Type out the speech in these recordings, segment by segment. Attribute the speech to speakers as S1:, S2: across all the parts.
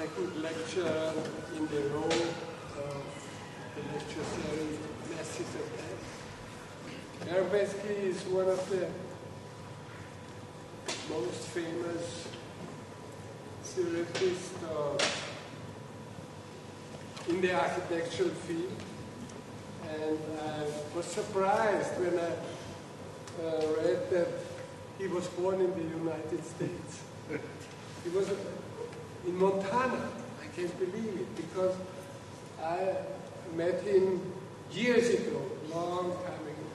S1: second lecture in the row of the lecture series Masters of Death. Basically is one of the most famous theorists in the architectural field. And I was surprised when I uh, read that he was born in the United States. he was in Montana. I can't believe it because I met him years ago, long time ago,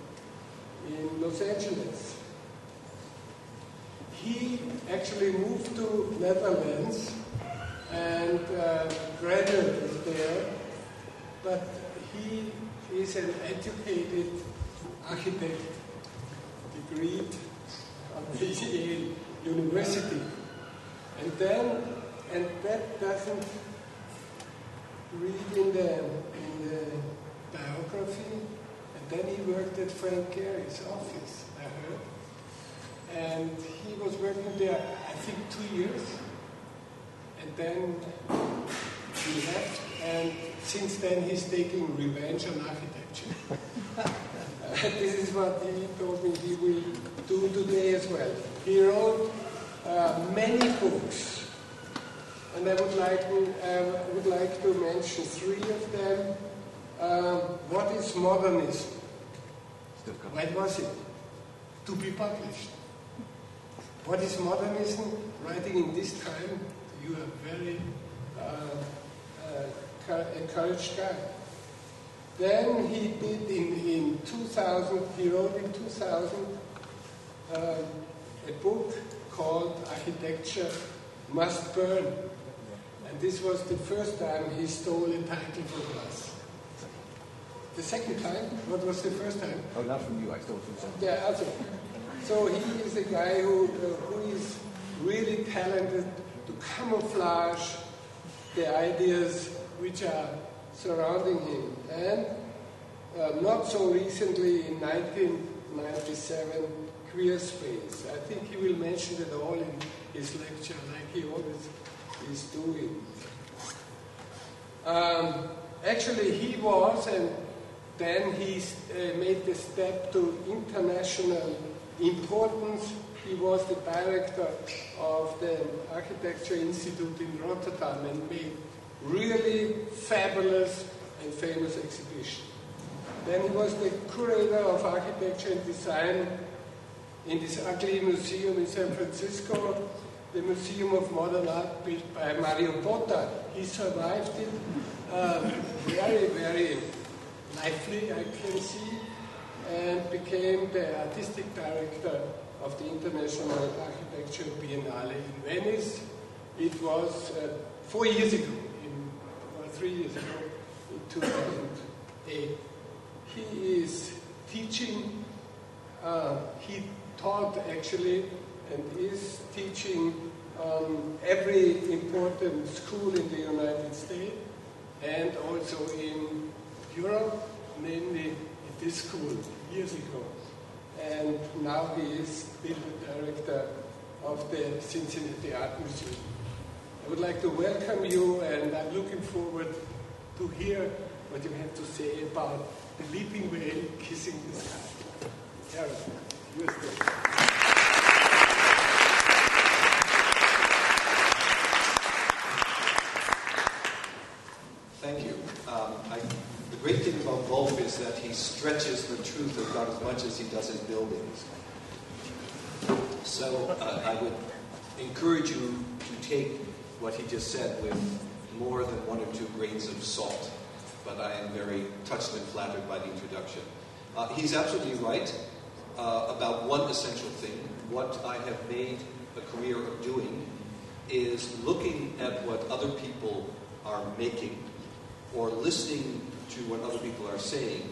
S1: in Los Angeles. He actually moved to Netherlands and uh, graduated there, but he is an educated architect, degreed at Yale University. And then, and that doesn't read in the, in the biography, and then he worked at Frank Gehry's office, I heard. And he was working there, I think, two years. And then he left, and since then he's taking revenge on architecture. this is what he told me he will do today as well. He wrote uh, many books, and I would like to, uh, would like to mention three of them. Um, what is modernism? When was it? To be published. What is modernism? Writing in this time, you are very uh, uh, encouraged guy. Then he did in, in 2000, he wrote in 2000 uh, a book called Architecture Must Burn. And this was the first time he stole a title from us. The second time? What was the first time?
S2: Oh, not from you, I stole from someone.
S1: Yeah, also. So he is a guy who, uh, who is really talented to camouflage the ideas which are surrounding him. And uh, not so recently, in 1997, queer space. I think he will mention it all in his lecture, like he always is doing. Um, actually, he was, and then he uh, made the step to international importance. He was the director of the Architecture Institute in Rotterdam and made really fabulous and famous exhibition. Then he was the curator of architecture and design in this ugly museum in San Francisco, the Museum of Modern Art built by Mario Botta. He survived it um, very, very lively, I can see, and became the artistic director of the International Architecture Biennale in Venice. It was uh, four years ago, in, or three years ago, in 2008. He is teaching, uh, he taught actually and is teaching um, every important school in the United States and also in Europe, namely at this school years ago. And now he is still the director of the Cincinnati Art Museum. I would like to welcome you and I'm looking forward to hear what you have to say about the leaping whale kissing the sky. Aaron, you're still.
S3: Thank you. Um, I, the great thing about Wolf is that he stretches the truth about as much as he does in buildings. So uh, I would encourage you to take what he just said with more than one or two grains of salt. But I am very touched and flattered by the introduction. Uh, he's absolutely right uh, about one essential thing. What I have made a career of doing is looking at what other people are making or listening to what other people are saying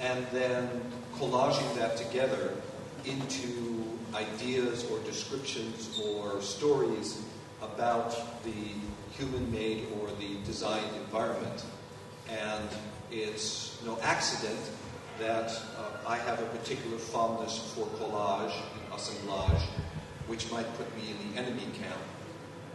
S3: and then collaging that together into ideas or descriptions or stories about the human made or the designed environment. And it's no accident that uh, I have a particular fondness for collage and assemblage, which might put me in the enemy camp.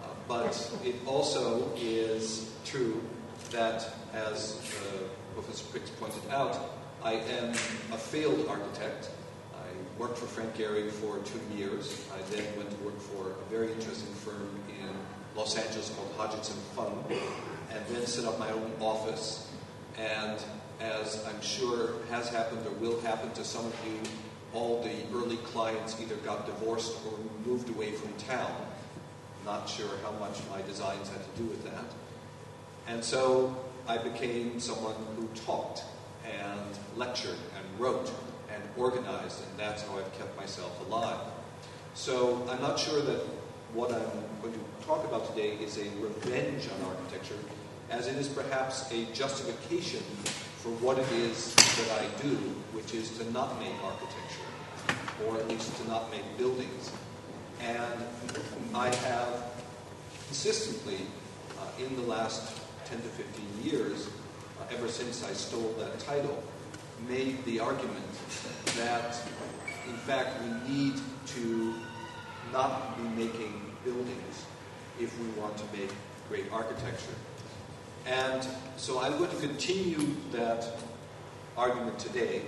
S3: Uh, but it also is true that, as uh, Professor Prix pointed out, I am a failed architect. I worked for Frank Gehry for two years. I then went to work for a very interesting firm in Los Angeles called Hodgetts Fung, and then set up my own office. And as I'm sure has happened or will happen to some of you, all the early clients either got divorced or moved away from town. Not sure how much my designs had to do with that. And so I became someone who talked and lectured and wrote and organized, and that's how I've kept myself alive. So I'm not sure that what I'm going to talk about today is a revenge on architecture, as it is perhaps a justification for what it is that I do, which is to not make architecture, or at least to not make buildings. And I have consistently, uh, in the last 10 to 15 years, uh, ever since I stole that title, made the argument that, in fact, we need to not be making buildings if we want to make great architecture. And so I'm going to continue that argument today,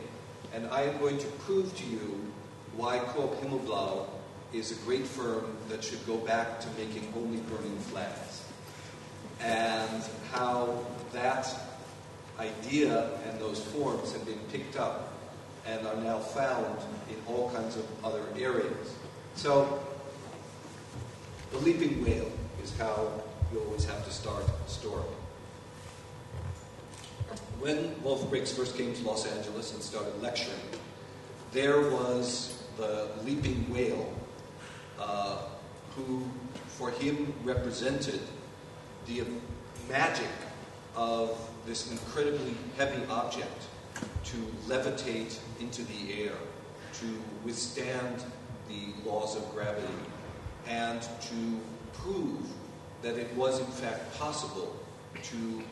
S3: and I am going to prove to you why Coop Himmelblau is a great firm that should go back to making only burning flags, and how that idea and those forms have been picked up and are now found in all kinds of other areas. So, the leaping whale is how you always have to start a story. When Wolf Prix first came to Los Angeles and started lecturing, there was the leaping whale uh, who, for him, represented the magic of this incredibly heavy object to levitate into the air, to withstand the laws of gravity, and to prove that it was in fact possible to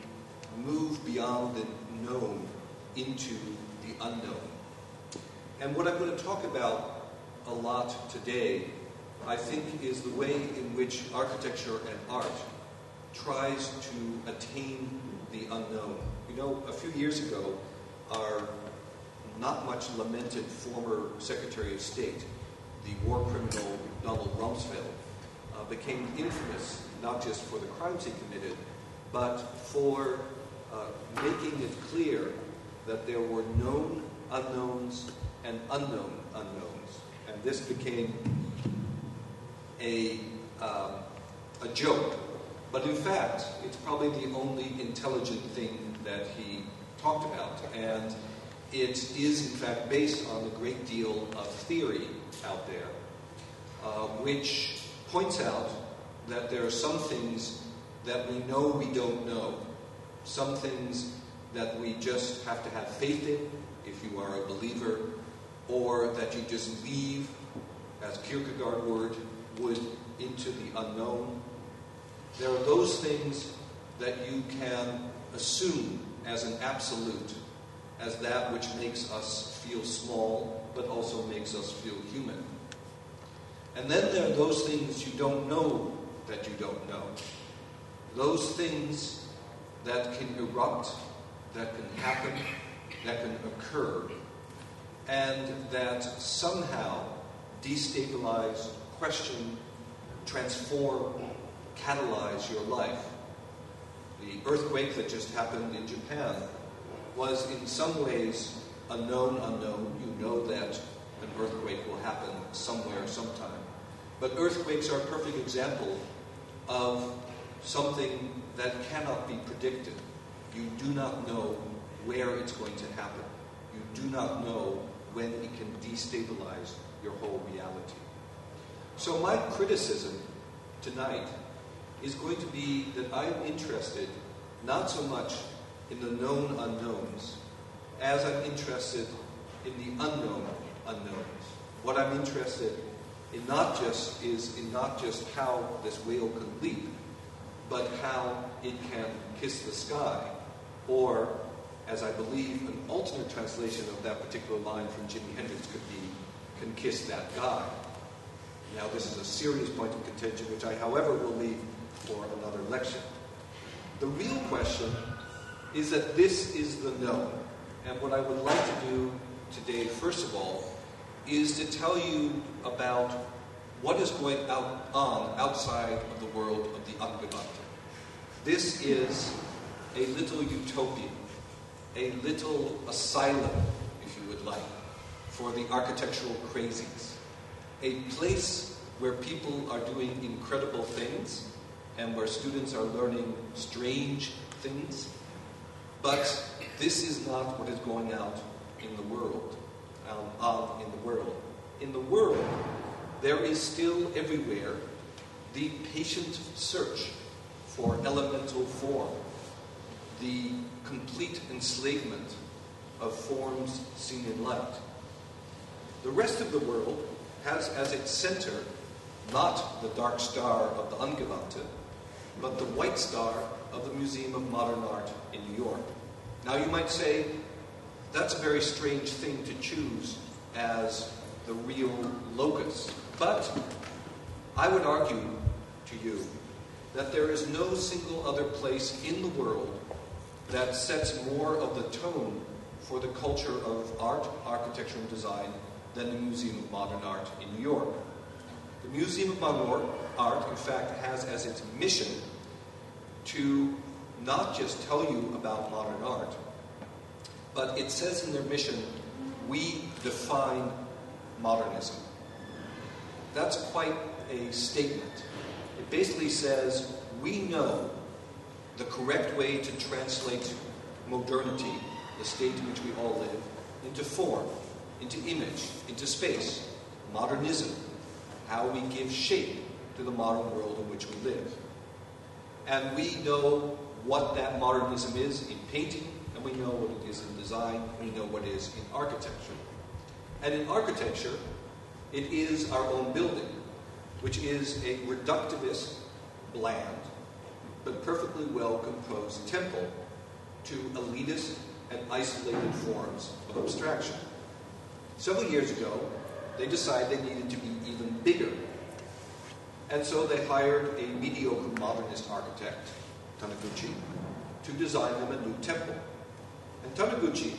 S3: move beyond the known into the unknown. And what I'm going to talk about a lot today, I think, is the way in which architecture and art tries to attain the unknown. You know, a few years ago, our not much lamented former Secretary of State, the war criminal Donald Rumsfeld, uh, became infamous not just for the crimes he committed, but for uh, making it clear that there were known unknowns and unknown unknowns. And this became a, um, a joke. But in fact, it's probably the only intelligent thing that he talked about. And it is, in fact, based on a great deal of theory out there, uh, which points out that there are some things that we know we don't know, some things that we just have to have faith in if you are a believer, or that you just leave, as Kierkegaard word would, into the unknown. There are those things that you can assume as an absolute, as that which makes us feel small, but also makes us feel human. And then there are those things you don't know that you don't know. Those things that can erupt, that can happen, that can occur, and that somehow destabilize, question, transform, catalyze your life. The earthquake that just happened in Japan was in some ways a known unknown. You know that an earthquake will happen somewhere, sometime. But earthquakes are a perfect example of something that cannot be predicted. You do not know where it's going to happen. You do not know when it can destabilize your whole reality. So, my criticism tonight is going to be that I'm interested not so much in the known unknowns as I'm interested in the unknown unknowns. What I'm interested in not just is in not just how this whale can leap, but how it can kiss the sky, or as I believe an alternate translation of that particular line from Jimi Hendrix could be, can kiss that guy. Now, this is a serious point of contention, which I, however, will leave for another lecture. The real question is that this is the known. And what I would like to do today, first of all, is to tell you about what is going out on outside of the world of the Angewandte. This is a little utopia, a little asylum, if you would like, for the architectural crazies. A place where people are doing incredible things and where students are learning strange things. But this is not what is going out in the world, um, on in the world. In the world, there is still everywhere the patient search for elemental form, the complete enslavement of forms seen in light. The rest of the world has as its center not the dark star of the Angewandte, but the white star of the Museum of Modern Art in New York. Now you might say, that's a very strange thing to choose as the real locus. But I would argue to you that there is no single other place in the world that sets more of the tone for the culture of art, architecture, and design than the Museum of Modern Art in New York. The Museum of Modern Art, in fact, has as its mission to not just tell you about modern art, but it says in their mission, we define modernism. That's quite a statement. It basically says, we know the correct way to translate modernity, the state in which we all live, into form, into image, into space, modernism, how we give shape to the modern world in which we live. And we know what that modernism is in painting, and we know what it is in design, we know what it is in architecture. And in architecture, it is our own building, which is a reductivist, bland, but perfectly well composed temple to elitist and isolated forms of abstraction. Several years ago, they decided they needed to be even bigger. And so they hired a mediocre modernist architect, Taniguchi, to design them a new temple. And Taniguchi,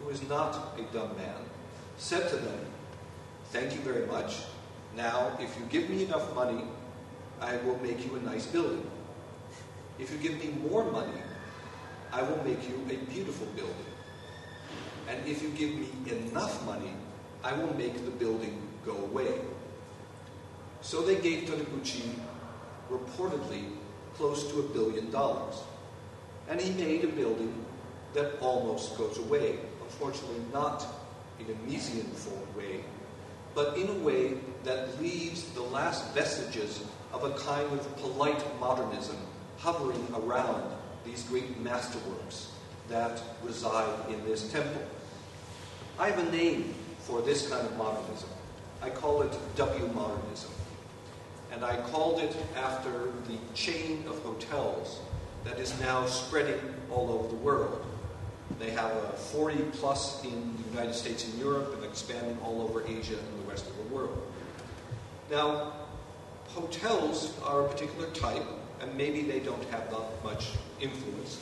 S3: who is not a dumb man, said to them, Thank you very much. Now, if you give me enough money, I will make you a nice building. If you give me more money, I will make you a beautiful building. And if you give me enough money, I will make the building go away. So they gave Taniguchi reportedly close to a billion dollars. And he made a building that almost goes away. Unfortunately, not in a Miesian form way, but in a way that leaves the last vestiges of a kind of polite modernism hovering around these great masterworks that reside in this temple. I have a name for this kind of modernism. I call it W modernism. And I called it after the chain of hotels that is now spreading all over the world. They have a 40 plus in the United States and Europe and expanding all over Asia and the rest of the world. Now, hotels are a particular type, and maybe they don't have that much influence,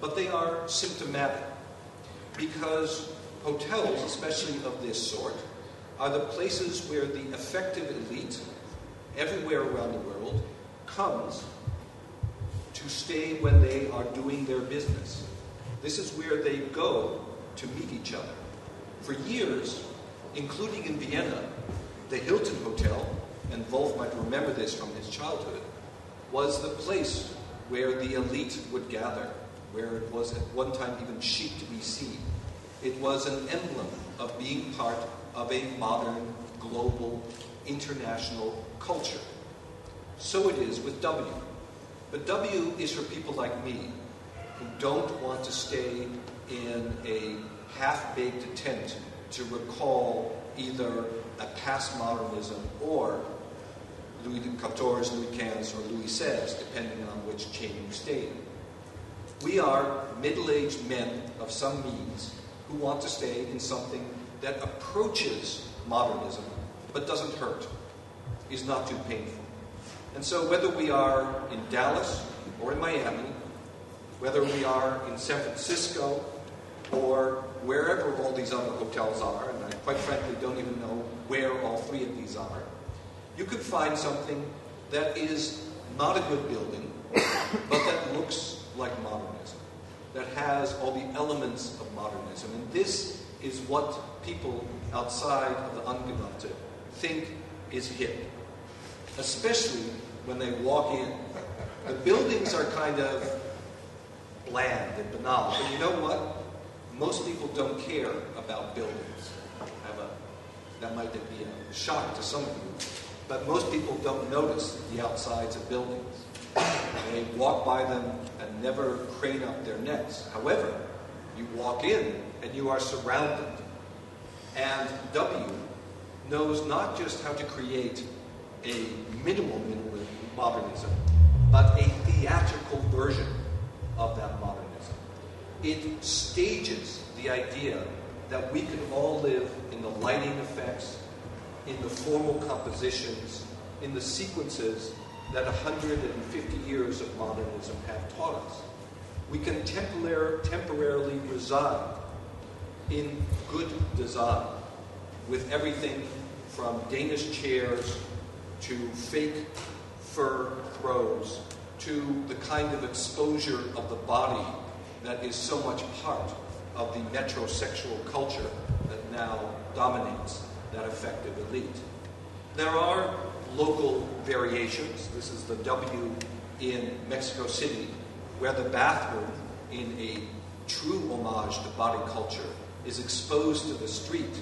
S3: but they are symptomatic because hotels, especially of this sort, are the places where the effective elite, everywhere around the world, comes to stay when they are doing their business. This is where they go to meet each other. For years, including in Vienna, the Hilton Hotel, and Wolf might remember this from his childhood, was the place where the elite would gather, where it was at one time even chic to be seen. It was an emblem of being part of a modern, global, international culture. So it is with W. But W is for people like me who don't want to stay in a half-baked attempt to recall either a past modernism or Louis XIV, Louis XV, or Louis XVI, depending on which chain you stay in. We are middle-aged men of some means who want to stay in something that approaches modernism but doesn't hurt, is not too painful. And so, whether we are in Dallas or in Miami, whether we are in San Francisco or wherever all these other hotels are, and I quite frankly don't even know where all three of these are, you could find something that is not a good building, but that looks like modernism, that has all the elements of modernism. And this is what people outside of the Angewandte think is hip, especially when they walk in. The buildings are kind of bland and banal, but you know what? Most people don't care about buildings. A, that might be a shock to some of you, but most people don't notice the outsides of buildings. They walk by them and never crane up their necks. However, you walk in and you are surrounded. And W knows not just how to create a minimal modernism, but a theatrical version of that modernism. It stages the idea that we can all live in the lighting effects, in the formal compositions, in the sequences that 150 years of modernism have taught us. We can tempor- temporarily reside in good design with everything from Danish chairs to fake fur throws to the kind of exposure of the body that is so much part of the metrosexual culture that now dominates that effective elite. There are local variations. This is the W in Mexico City, where the bathroom, in a true homage to body culture, is exposed to the street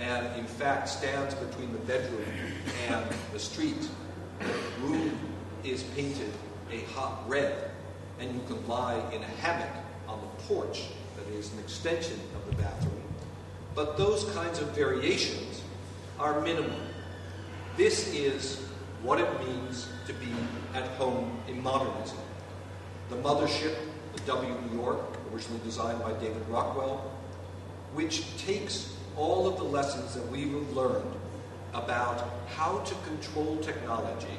S3: and, in fact, stands between the bedroom and the street. The room is painted a hot red, and you can lie in a hammock on the porch that is an extension of the bathroom. But those kinds of variations are minimal. This is what it means to be at home in modernism. The mothership, the W New York, originally designed by David Rockwell, which takes all of the lessons that we've learned about how to control technology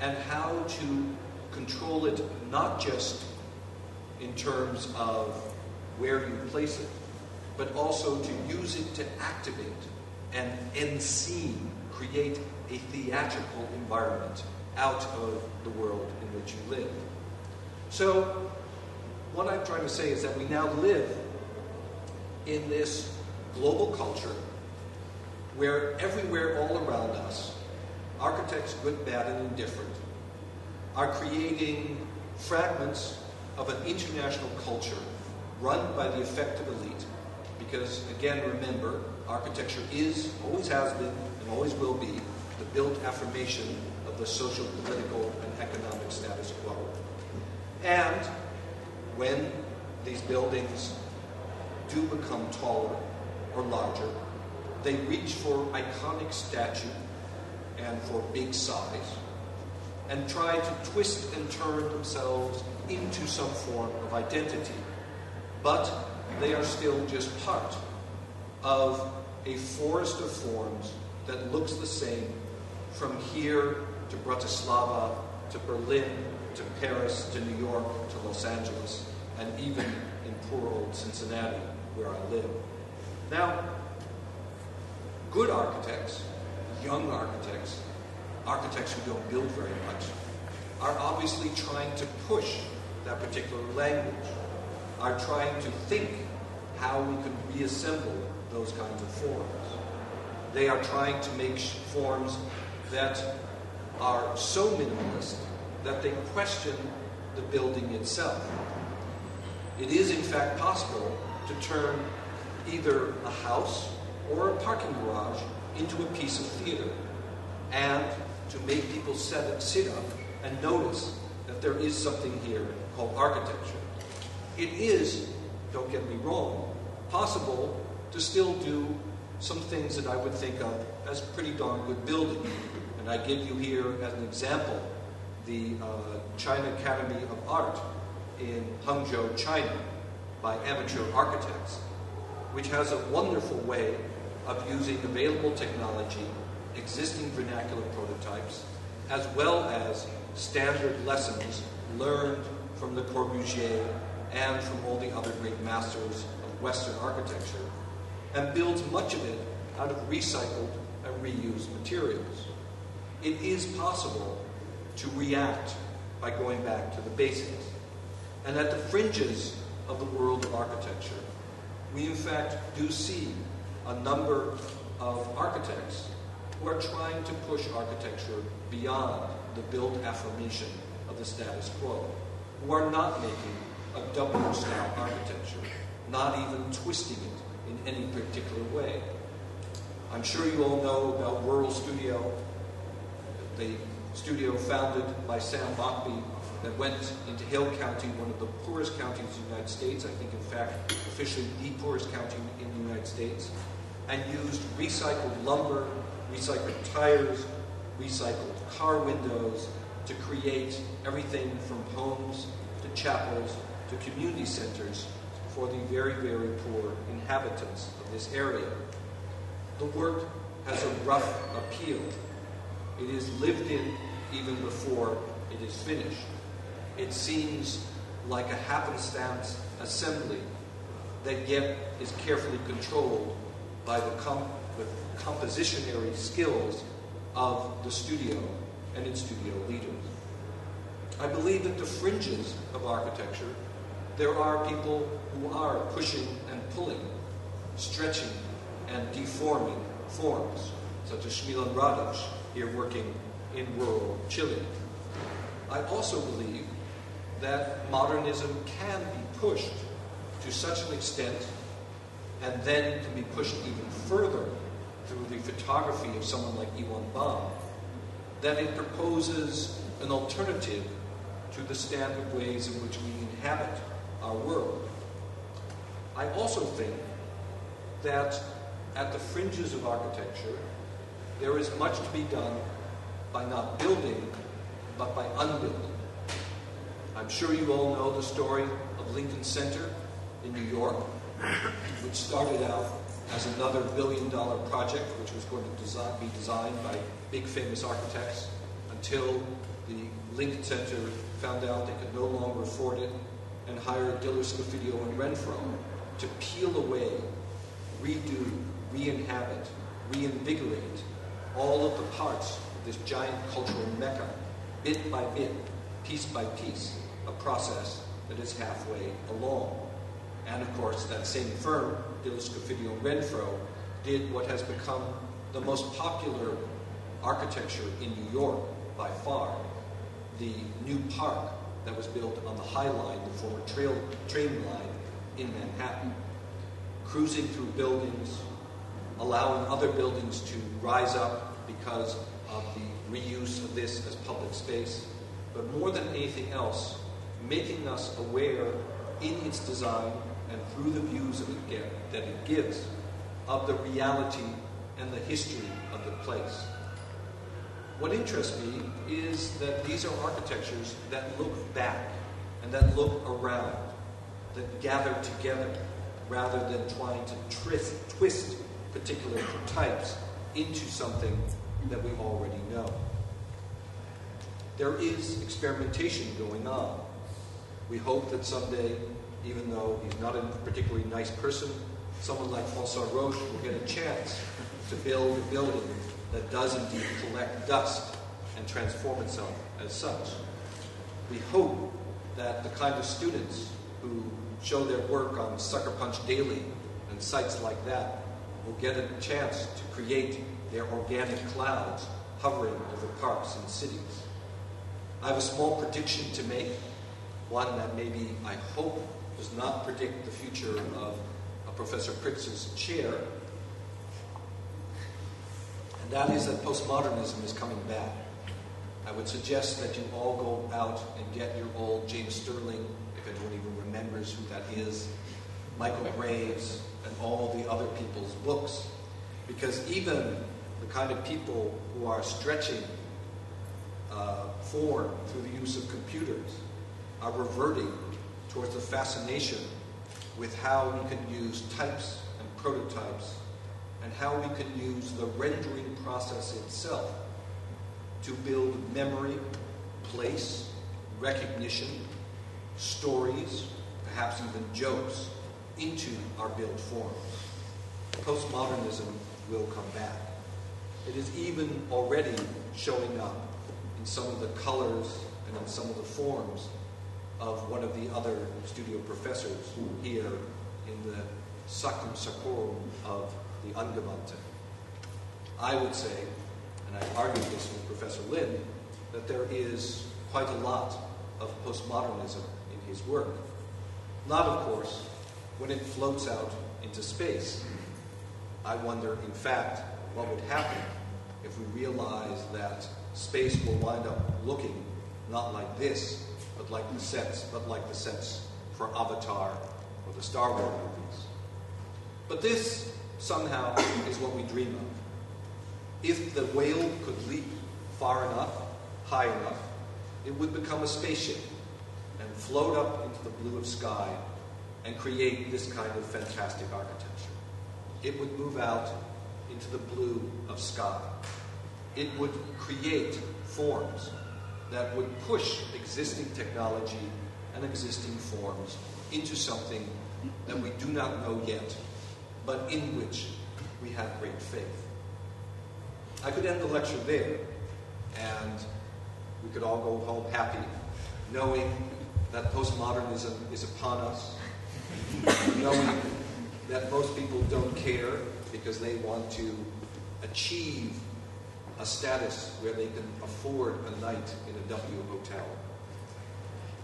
S3: and how to control it not just in terms of where you place it, but also to use it to activate and unseen create a theatrical environment out of the world in which you live. So, what I'm trying to say is that we now live in this global culture where everywhere all around us, architects, good, bad, and indifferent, are creating fragments of an international culture run by the effective elite. Because, again, remember, architecture is, always has been, and always will be, the built affirmation of the social, political, and economic status quo. And when these buildings do become taller or larger, they reach for iconic stature and for big size and try to twist and turn themselves into some form of identity. But they are still just part of a forest of forms that looks the same from here to Bratislava to Berlin to Paris to New York to Los Angeles and even in poor old Cincinnati where I live. Now, good architects, young architects, architects who don't build very much, are obviously trying to push that particular language, are trying to think how we can reassemble those kinds of forms. They are trying to make forms that are so minimalist that they question the building itself. It is, in fact, possible to turn either a house or a parking garage into a piece of theater and to make people sit, sit up and notice that there is something here called architecture. It is, don't get me wrong, possible to still do some things that I would think of as pretty darn good building. And I give you here as an example the uh, China Academy of Art in Hangzhou, China, by amateur architects, which has a wonderful way of using available technology, existing vernacular prototypes, as well as standard lessons learned from Le Corbusier and from all the other great masters of Western architecture, and builds much of it out of recycled and reused materials. It is possible to react by going back to the basics. And at the fringes of the world of architecture, we in fact do see a number of architects who are trying to push architecture beyond the built affirmation of the status quo, who are not making a W style architecture, not even twisting it in any particular way. I'm sure you all know about Rural Studio, the studio founded by Sam Mockbee that went into Hale County, one of the poorest counties in the United States, I think in fact officially the poorest county in the United States, and used recycled lumber, recycled tires, recycled car windows to create everything from homes to chapels to community centers for the very, very poor inhabitants of this area. The work has a rough appeal. It is lived in even before it is finished. It seems like a happenstance assembly that yet is carefully controlled by the, comp- the compositionary skills of the studio and its studio leaders. I believe at the fringes of architecture, there are people who are pushing and pulling, stretching and deforming forms, such as Smiljan Radić, here working in rural Chile. I also believe that modernism can be pushed to such an extent and then can be pushed even further through the photography of someone like Iwan Baan, that it proposes an alternative to the standard ways in which we inhabit our world. I also think that at the fringes of architecture, there is much to be done by not building, but by unbuilding. I'm sure you all know the story of Lincoln Center in New York, which started out as another billion dollar project, which was going to design, be designed by big famous architects until the Lincoln Center found out they could no longer afford it and hired Diller Scofidio and Renfro to peel away, redo, re-inhabit, reinvigorate all of the parts of this giant cultural mecca, bit by bit, piece by piece, a process that is halfway along. And of course, that same firm, Diller Scofidio Renfro, did what has become the most popular architecture in New York by far, the new park that was built on the High Line, the former trail, train line in Manhattan. Cruising through buildings, allowing other buildings to rise up because of the reuse of this as public space, but more than anything else, making us aware in its design and through the views that it, that it gives of the reality and the history of the place. What interests me is that these are architectures that look back and that look around, that gather together, rather than trying to twist, twist particular types into something that we already know. There is experimentation going on. We hope that someday, even though he's not a particularly nice person, someone like Francois Roche will get a chance to build a building that does indeed collect dust and transform itself as such. We hope that the kind of students who show their work on Sucker Punch Daily and sites like that will get a chance to create their organic clouds hovering over parks and cities. I have a small prediction to make, one that maybe I hope does not predict the future of Professor Prix's chair, and that is that postmodernism is coming back. I would suggest that you all go out and get your old James Stirling, if anyone even remembers who that is, Michael Graves, and all the other people's books. Because even the kind of people who are stretching uh, form through the use of computers are reverting towards the fascination with how we can use types and prototypes and how we can use the rendering process itself to build memory, place, recognition, stories, perhaps even jokes, into our built forms. Postmodernism will come back. It is even already showing up in some of the colors and in some of the forms of one of the other studio professors here in the Sacrum Sanctorum of the Angewandte. I would say, and I argued this with Professor Lynn, that there is quite a lot of postmodernism in his work. Not, of course, when it floats out into space. I wonder, in fact, what would happen if we realize that space will wind up looking not like this, like the sets, but like the sets for Avatar or the Star Wars movies. But this somehow is what we dream of. If the whale could leap far enough, high enough, it would become a spaceship and float up into the blue of sky and create this kind of fantastic architecture. It would move out into the blue of sky. It would create forms that would push existing technology and existing forms into something that we do not know yet, but in which we have great faith. I could end the lecture there, and we could all go home happy, knowing that postmodernism is upon us, knowing that most people don't care because they want to achieve a status where they can afford a night in a W hotel.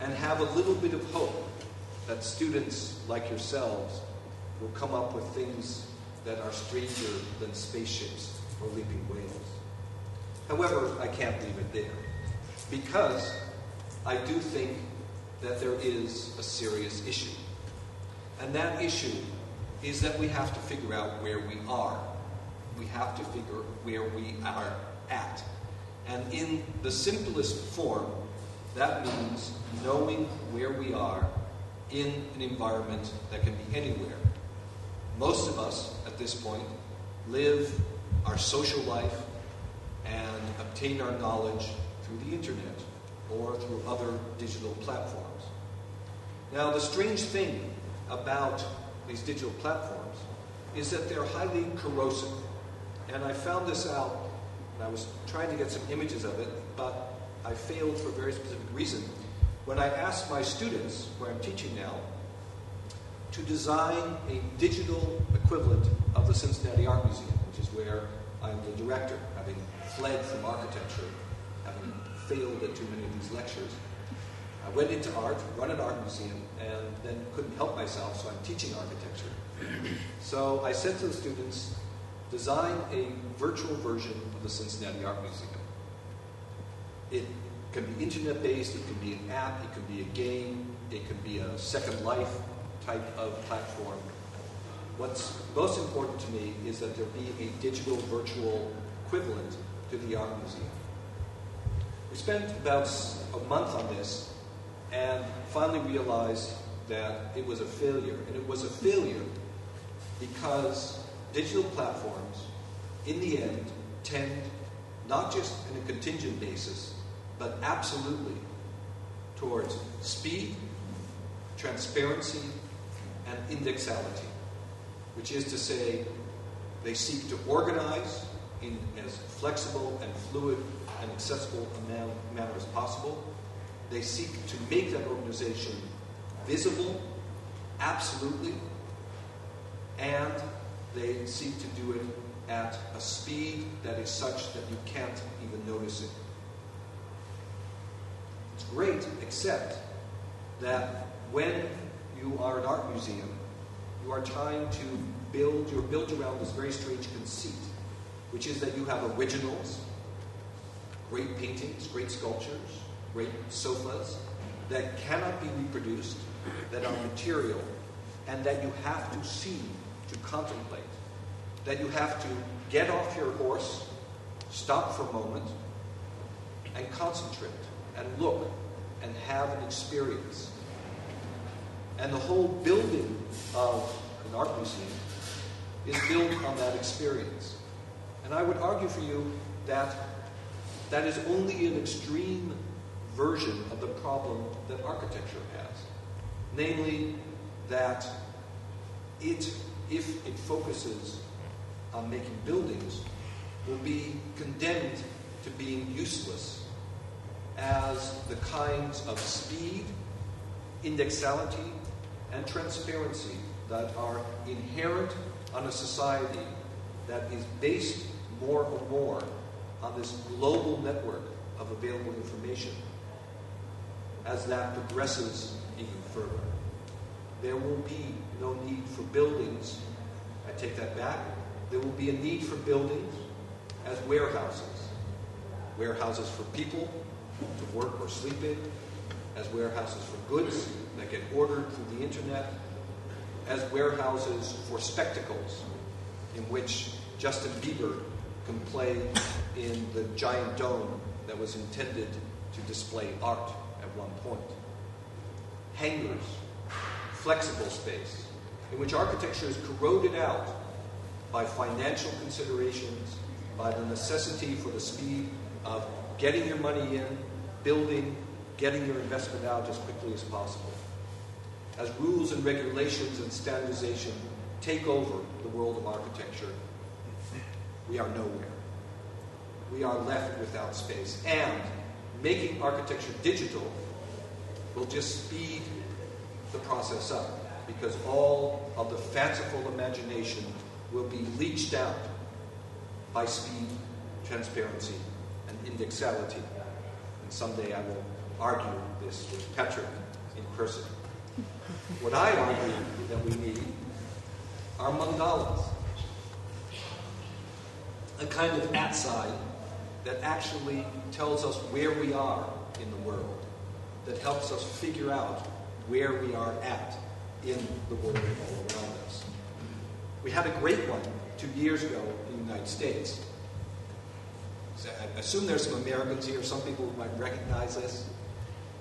S3: And have a little bit of hope that students like yourselves will come up with things that are stranger than spaceships or leaping whales. However, I can't leave it there because I do think that there is a serious issue. And that issue is that we have to figure out where we are. We have to figure where we are at. And in the simplest form, that means knowing where we are in an environment that can be anywhere. Most of us at this point live our social life and obtain our knowledge through the internet or through other digital platforms. Now, the strange thing about these digital platforms is that they're highly corrosive. And I found this out, and I was trying to get some images of it, but I failed for a very specific reason. When I asked my students, where I'm teaching now, to design a digital equivalent of the Cincinnati Art Museum, which is where I'm the director, having fled from architecture, having failed at too many of these lectures. I went into art, run an art museum, and then couldn't help myself, so I'm teaching architecture. so I said to the students, design a virtual version of the Cincinnati Art Museum. It can be internet based, it can be an app, it can be a game, it can be a Second Life type of platform. What's most important to me is that there be a digital virtual equivalent to the art museum. We spent about a month on this and finally realized that it was a failure. And it was a failure because digital platforms, in the end, tend not just on a contingent basis, but absolutely towards speed, transparency, and indexality, which is to say, they seek to organize in as flexible and fluid and accessible a man- manner as possible. They seek to make that organization visible, absolutely, and they seek to do it at a speed that is such that you can't even notice it. It's great, except that when you are an art museum, you are trying to build, you're built around this very strange conceit, which is that you have originals, great paintings, great sculptures, great sofas that cannot be reproduced, that are material, and that you have to see to contemplate. That you have to get off your horse, stop for a moment, and concentrate, and look, and have an experience. And the whole building of an art museum is built on that experience. And I would argue for you that that is only an extreme version of the problem that architecture has. Namely, that it, if it focuses on making buildings, will be condemned to being useless as the kinds of speed, indexality, and transparency that are inherent on a society that is based more and more on this global network of available information as that progresses even further. There will be no need for buildings. I take that back. There will be a need for buildings as warehouses. Warehouses for people to work or sleep in, as warehouses for goods that get ordered through the internet, as warehouses for spectacles in which Justin Bieber can play in the giant dome that was intended to display art at one point. Hangars, flexible space, in which architecture is corroded out by financial considerations, by the necessity for the speed of getting your money in, building, getting your investment out as quickly as possible. As rules and regulations and standardization take over the world of architecture, we are nowhere. We are left without space. And making architecture digital will just speed the process up because all of the fanciful imagination will be leached out by speed, transparency, and indexality. And someday I will argue this with Patrick in person. What I argue that we need are mandalas, a kind of at sign that actually tells us where we are in the world, that helps us figure out where we are at in the world all around us. We had a great one two years ago in the United States. So I assume there's some Americans here, some people who might recognize this.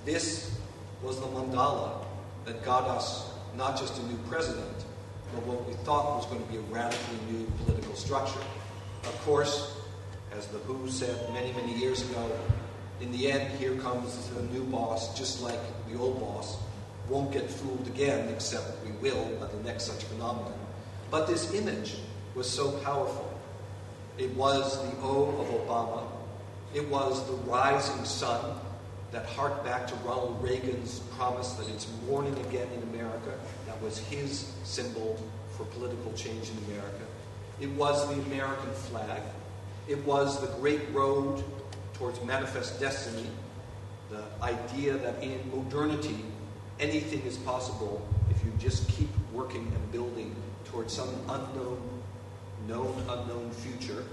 S3: This was the mandala that got us not just a new president, but what we thought was going to be a radically new political structure. Of course, as the Who said many, many years ago, in the end, here comes the new boss, just like the old boss. Won't get fooled again, except we will by the next such phenomenon. But this image was so powerful. It was the O of Obama. It was the rising sun that harked back to Ronald Reagan's promise that it's morning again in America. That was his symbol for political change in America. It was the American flag. It was the great road towards manifest destiny, the idea that in modernity, anything is possible if you just keep working and building towards some unknown, known, unknown future.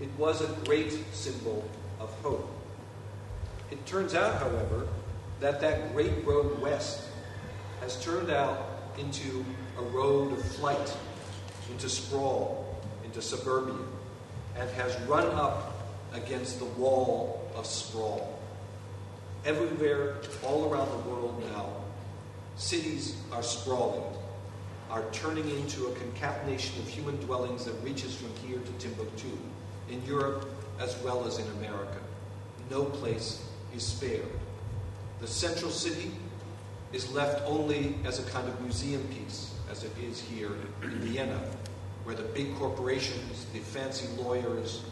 S3: It was a great symbol of hope. It turns out, however, that that great road west has turned out into a road of flight, into sprawl, into suburbia, and has run up against the wall of sprawl. Everywhere, all around the world now, cities are sprawling, are turning into a concatenation of human dwellings that reaches from here to Timbuktu, in Europe as well as in America. No place is spared. The central city is left only as a kind of museum piece, as it is here in Vienna, where the big corporations, the fancy lawyers,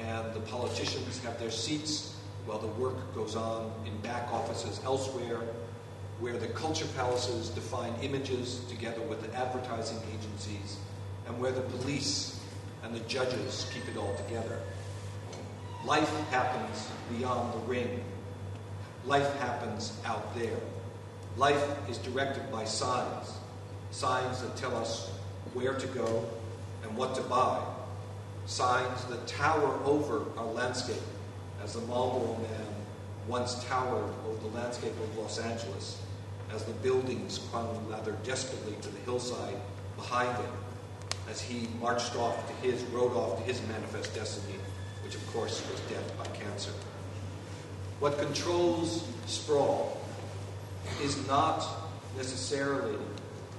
S3: and the politicians have their seats while the work goes on in back offices elsewhere, where the culture palaces define images together with the advertising agencies, and where the police and the judges keep it all together. Life happens beyond the ring Life happens out there. Life is directed by signs, signs that tell us where to go and what to buy, signs that tower over our landscape, as the Marlboro Man once towered over the landscape of Los Angeles, as the buildings clung rather desperately to the hillside behind him, as he marched off to his, rode off to his manifest destiny, which of course was death by cancer. What controls sprawl is not necessarily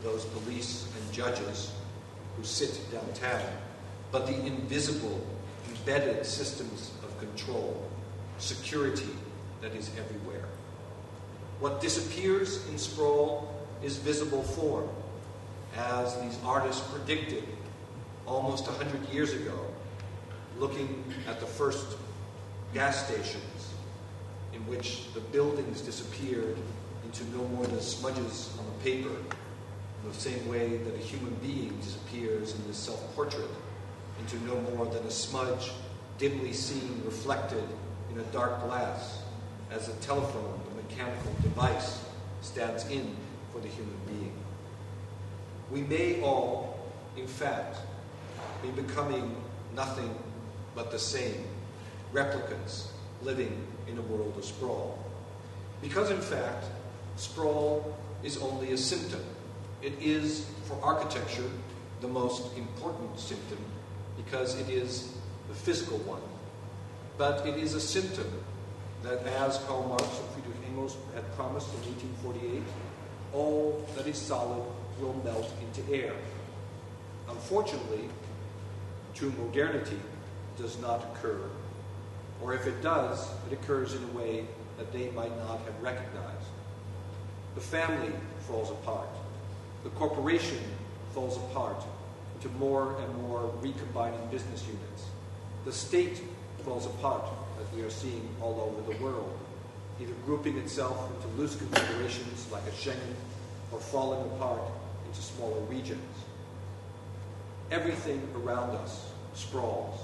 S3: those police and judges who sit downtown, but the invisible, embedded systems of control security that is everywhere. What disappears in sprawl is visible form, as these artists predicted almost 100 years ago, looking at the first gas stations in which the buildings disappeared into no more than smudges on the paper, in the same way that a human being disappears in this self portrait into no more than a smudge dimly seen reflected in a dark glass as a telephone, a mechanical device, stands in for the human being. We may all, in fact, be becoming nothing but the same, replicants living in a world of sprawl. Because, in fact, sprawl is only a symptom. It is, for architecture, the most important symptom because it is the physical one. But it is a symptom that, as Karl Marx and Friedrich Engels had promised in 1848, all that is solid will melt into air. Unfortunately, true modernity does not occur, or if it does, it occurs in a way that they might not have recognized. The family falls apart. The corporation falls apart into more and more recombining business units. The state falls apart, as we are seeing all over the world, either grouping itself into loose confederations like a Schengen or falling apart into smaller regions. Everything around us sprawls.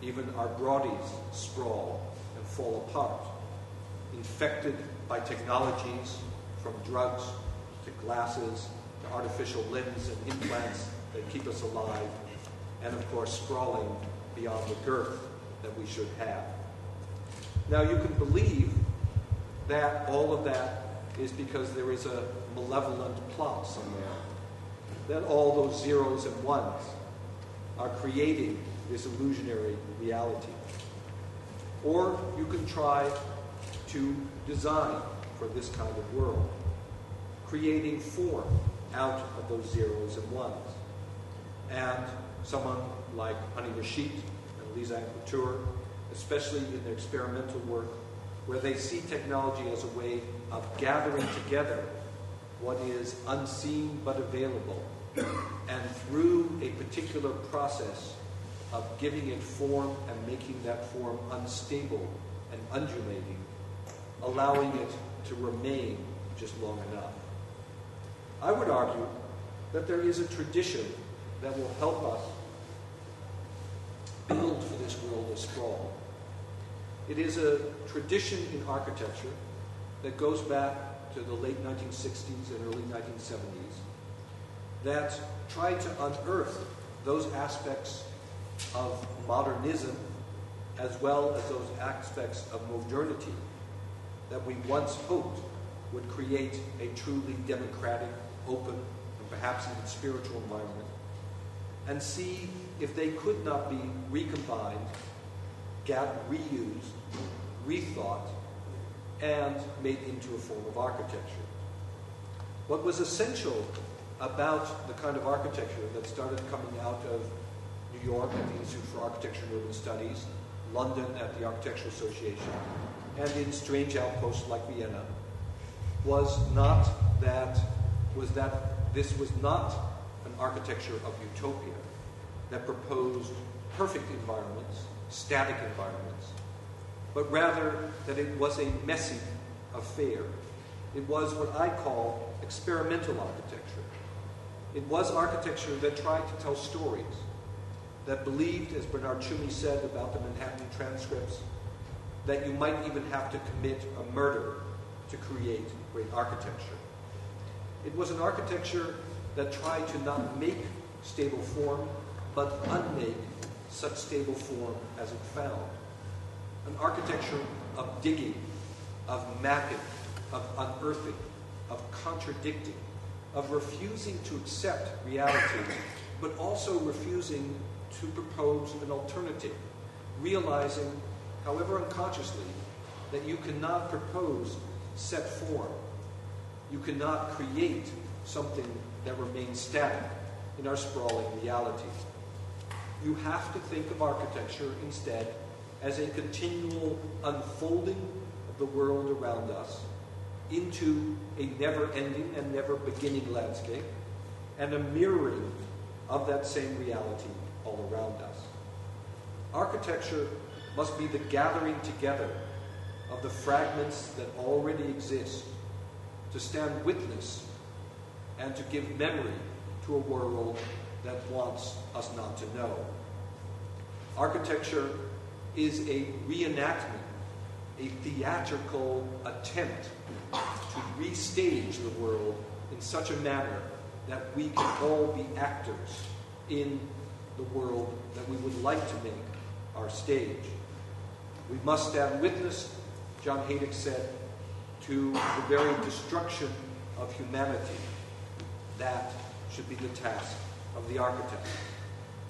S3: Even our bodies sprawl and fall apart, infected by technologies from drugs to glasses to artificial limbs and implants that keep us alive, and of course, sprawling beyond the girth that we should have. Now, you can believe that all of that is because there is a malevolent plot somewhere, that all those zeros and ones are creating this illusionary reality. Or you can try to design for this kind of world, creating form out of those zeros and ones. And someone like Hani Rashid Lisa Couture, especially in their experimental work, where they see technology as a way of gathering together what is unseen but available, and through a particular process of giving it form and making that form unstable and undulating, allowing it to remain just long enough. I would argue that there is a tradition that will help us build for this world of sprawl. It is a tradition in architecture that goes back to the late 1960s and early 1970s that tried to unearth those aspects of modernism as well as those aspects of modernity that we once hoped would create a truly democratic, open, and perhaps even spiritual environment and see if they could not be recombined, got reused, rethought, and made into a form of architecture. What was essential about the kind of architecture that started coming out of New York at the Institute for Architecture and Urban Studies, London at the Architectural Association, and in strange outposts like Vienna, was not that was that this was not an architecture of utopia that proposed perfect environments, static environments, but rather that it was a messy affair. It was what I call experimental architecture. It was architecture that tried to tell stories, that believed, as Bernard Tschumi said about the Manhattan transcripts, that you might even have to commit a murder to create great architecture. It was an architecture that tried to not make stable form, but unmake such stable form as it found. An architecture of digging, of mapping, of unearthing, of contradicting, of refusing to accept reality, but also refusing to propose an alternative, realizing, however unconsciously, that you cannot propose set form. You cannot create something that remains static in our sprawling reality. You have to think of architecture instead as a continual unfolding of the world around us into a never ending and never beginning landscape, and a mirroring of that same reality all around us. Architecture must be the gathering together of the fragments that already exist to stand witness and to give memory to a world that wants us not to know. Architecture is a reenactment, a theatrical attempt to restage the world in such a manner that we can all be actors in the world that we would like to make our stage. We must stand witness, John Hejduk said, to the very destruction of humanity. That should be the task of the architect.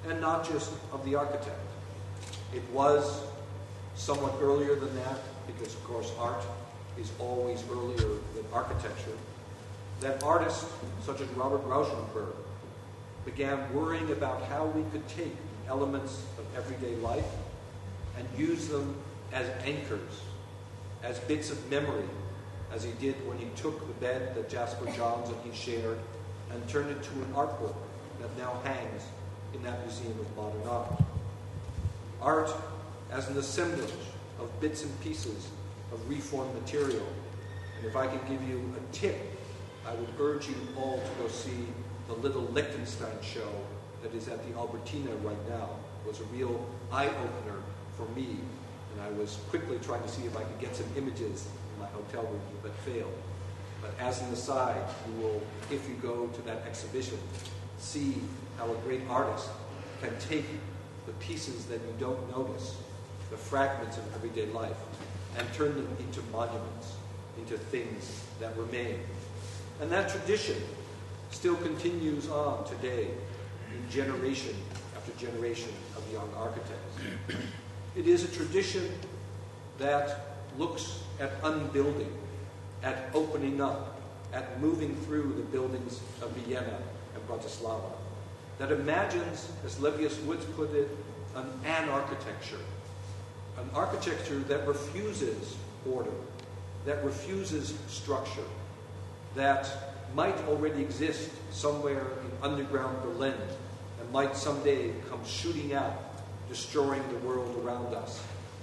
S3: And not just of the architect. It was somewhat earlier than that, because of course art is always earlier than architecture, that artists such as Robert Rauschenberg began worrying about how we could take elements of everyday life and use them as anchors, as bits of memory, as he did when he took the bed that Jasper Johns and he shared and turned it to an art book that now hangs in that Museum of Modern Art. Art as an assemblage of bits and pieces of reformed material. And if I could give you a tip, I would urge you all to go see the Little Lichtenstein show that is at the Albertina right now. It was a real eye-opener for me, and I was quickly trying to see if I could get some images in my hotel room, but failed. But as an aside, you will, if you go to that exhibition, see how a great artist can take the pieces that you don't notice, the fragments of everyday life, and turn them into monuments, into things that remain. And that tradition still continues on today in generation after generation of young architects. It is a tradition that looks at unbuilding, at opening up, at moving through the buildings of Vienna Bratislava, that imagines, as Lebbeus Woods put it, an an-architecture, an architecture that refuses order, that refuses structure, that might already exist somewhere in underground Berlin and might someday come shooting out, destroying the world around us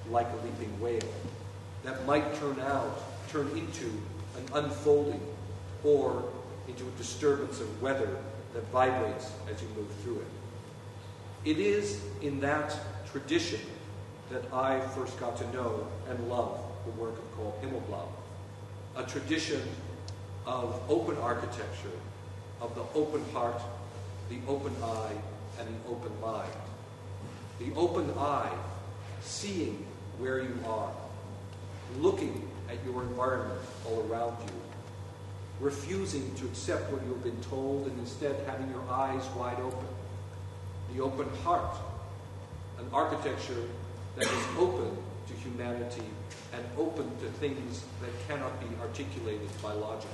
S3: like a leaping whale, that might turn out, turn into an unfolding or into a disturbance of weather that vibrates as you move through it. It is in that tradition that I first got to know and love the work of Paul Himmelblau, a tradition of open architecture, of the open heart, the open eye, and the open mind. The open eye, seeing where you are, looking at your environment all around you, refusing to accept what you have been told and instead having your eyes wide open. The open heart, an architecture that is open to humanity and open to things that cannot be articulated by logic.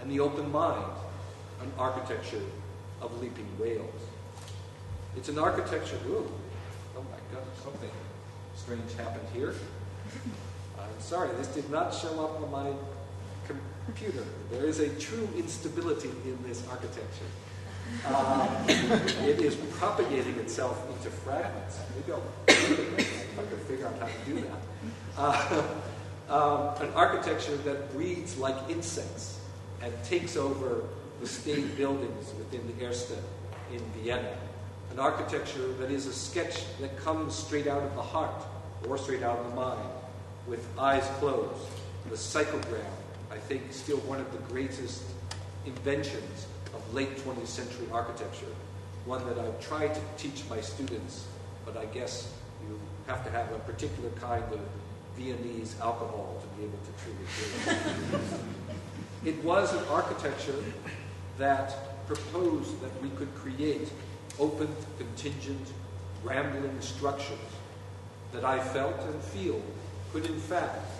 S3: And the open mind, an architecture of leaping whales. It's an architecture, ooh, oh my God, something strange happened here. I'm sorry, this did not show up on my computer. There is a true instability in this architecture. Uh, it is propagating itself into fragments. Maybe I'll I can figure out how to do that. Uh, um, an architecture that breeds like insects and takes over the state buildings within the Erste in Vienna. An architecture that is a sketch that comes straight out of the heart or straight out of the mind with eyes closed. The psychogram, I think, still one of the greatest inventions of late 20th century architecture. One that I've tried to teach my students, but I guess you have to have a particular kind of Viennese alcohol to be able to truly do it. it was an architecture that proposed that we could create open, contingent, rambling structures that I felt and feel could in fact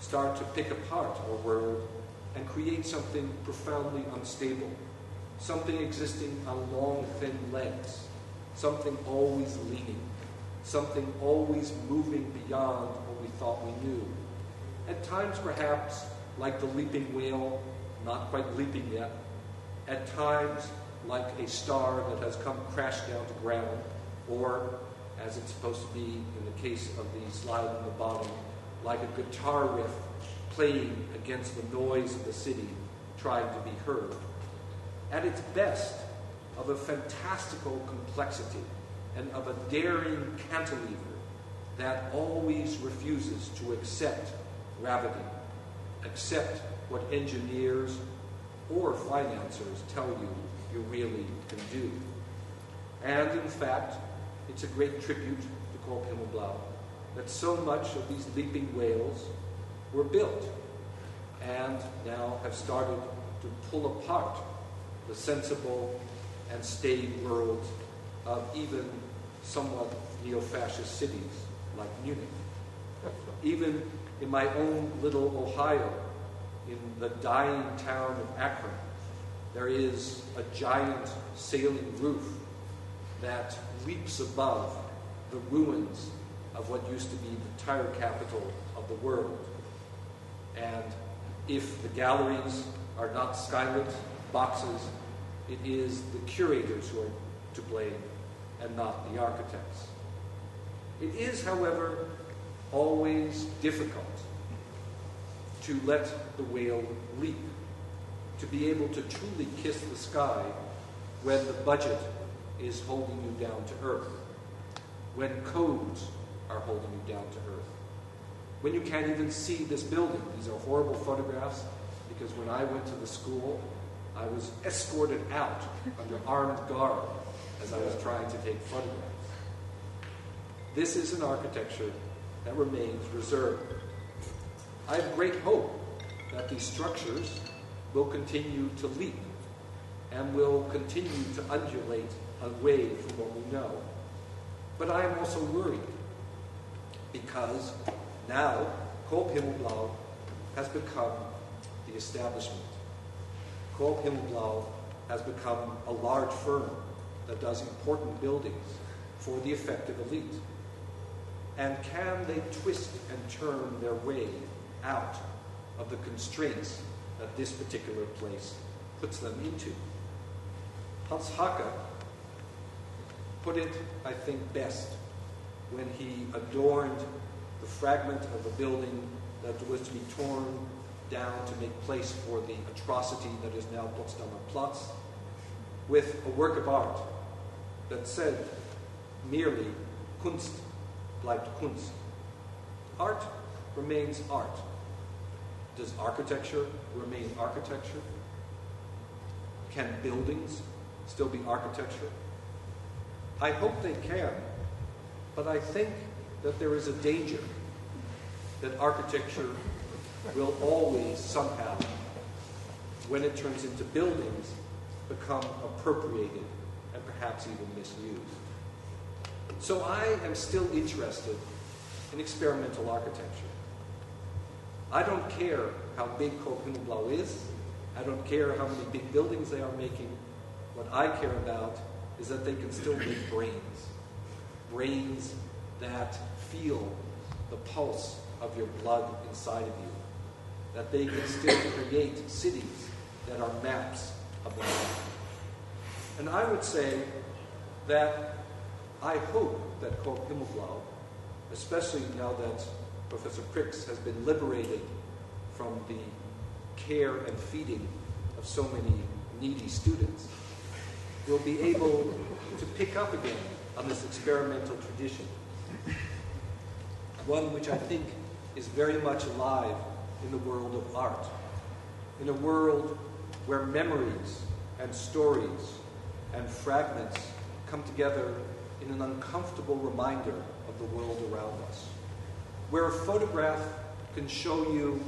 S3: start to pick apart our world and create something profoundly unstable, something existing on long, thin legs, something always leaning, something always moving beyond what we thought we knew. At times, perhaps, like the leaping whale, not quite leaping yet. At times, like a star that has come crash down to ground, or, as it's supposed to be in the case of the slide on the bottom, like a guitar riff playing against the noise of the city trying to be heard. At its best, of a fantastical complexity and of a daring cantilever that always refuses to accept gravity, accept what engineers or financiers tell you you really can do. And in fact, it's a great tribute to Coop Himmelblau that so much of these leaping whales were built and now have started to pull apart the sensible and staid world of even somewhat neo-fascist cities like Munich. Even in my own little Ohio, in the dying town of Akron, there is a giant sailing roof that leaps above the ruins of what used to be the tire capital of the world. And if the galleries are not skylit boxes, it is the curators who are to blame and not the architects. It is, however, always difficult to let the whale leap, to be able to truly kiss the sky when the budget is holding you down to earth, when codes are holding you down to earth, when you can't even see this building. These are horrible photographs because when I went to the school, I was escorted out under armed guard as I was trying to take photographs. This is an architecture that remains reserved. I have great hope that these structures will continue to leap and will continue to undulate away from what we know. But I am also worried because now Coop Himmelblau has become the establishment. Coop Himmelblau has become a large firm that does important buildings for the effective elite. And can they twist and turn their way out of the constraints that this particular place puts them into? Hans Haacke put it, I think, best when he adorned the fragment of a building that was to be torn down to make place for the atrocity that is now Potsdamer Platz, with a work of art that said merely Kunst bleibt Kunst. Art remains art. Does architecture remain architecture? Can buildings still be architecture? I hope they can, but I think that there is a danger that architecture will always somehow, when it turns into buildings, become appropriated and perhaps even misused. So I am still interested in experimental architecture. I don't care how big Himmelblau is. I don't care how many big buildings they are making. What I care about is that they can still make brains. Brains that feel the pulse of your blood inside of you that they can still create cities that are maps of the mind. And I would say that I hope that Coop Himmelblau, especially now that Professor Prix has been liberated from the care and feeding of so many needy students, will be able to pick up again on this experimental tradition. One which I think is very much alive in the world of art, in a world where memories and stories and fragments come together in an uncomfortable reminder of the world around us, where a photograph can show you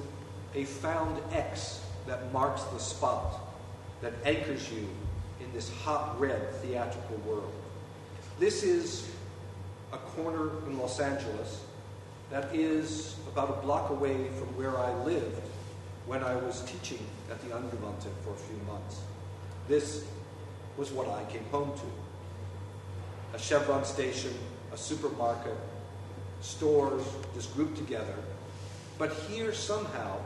S3: a found X that marks the spot, that anchors you in this hot red theatrical world. This is a corner in Los Angeles that is about a block away from where I lived when I was teaching at the Angewandte for a few months. This was what I came home to. A Chevron station a supermarket, stores just grouped together. But here somehow,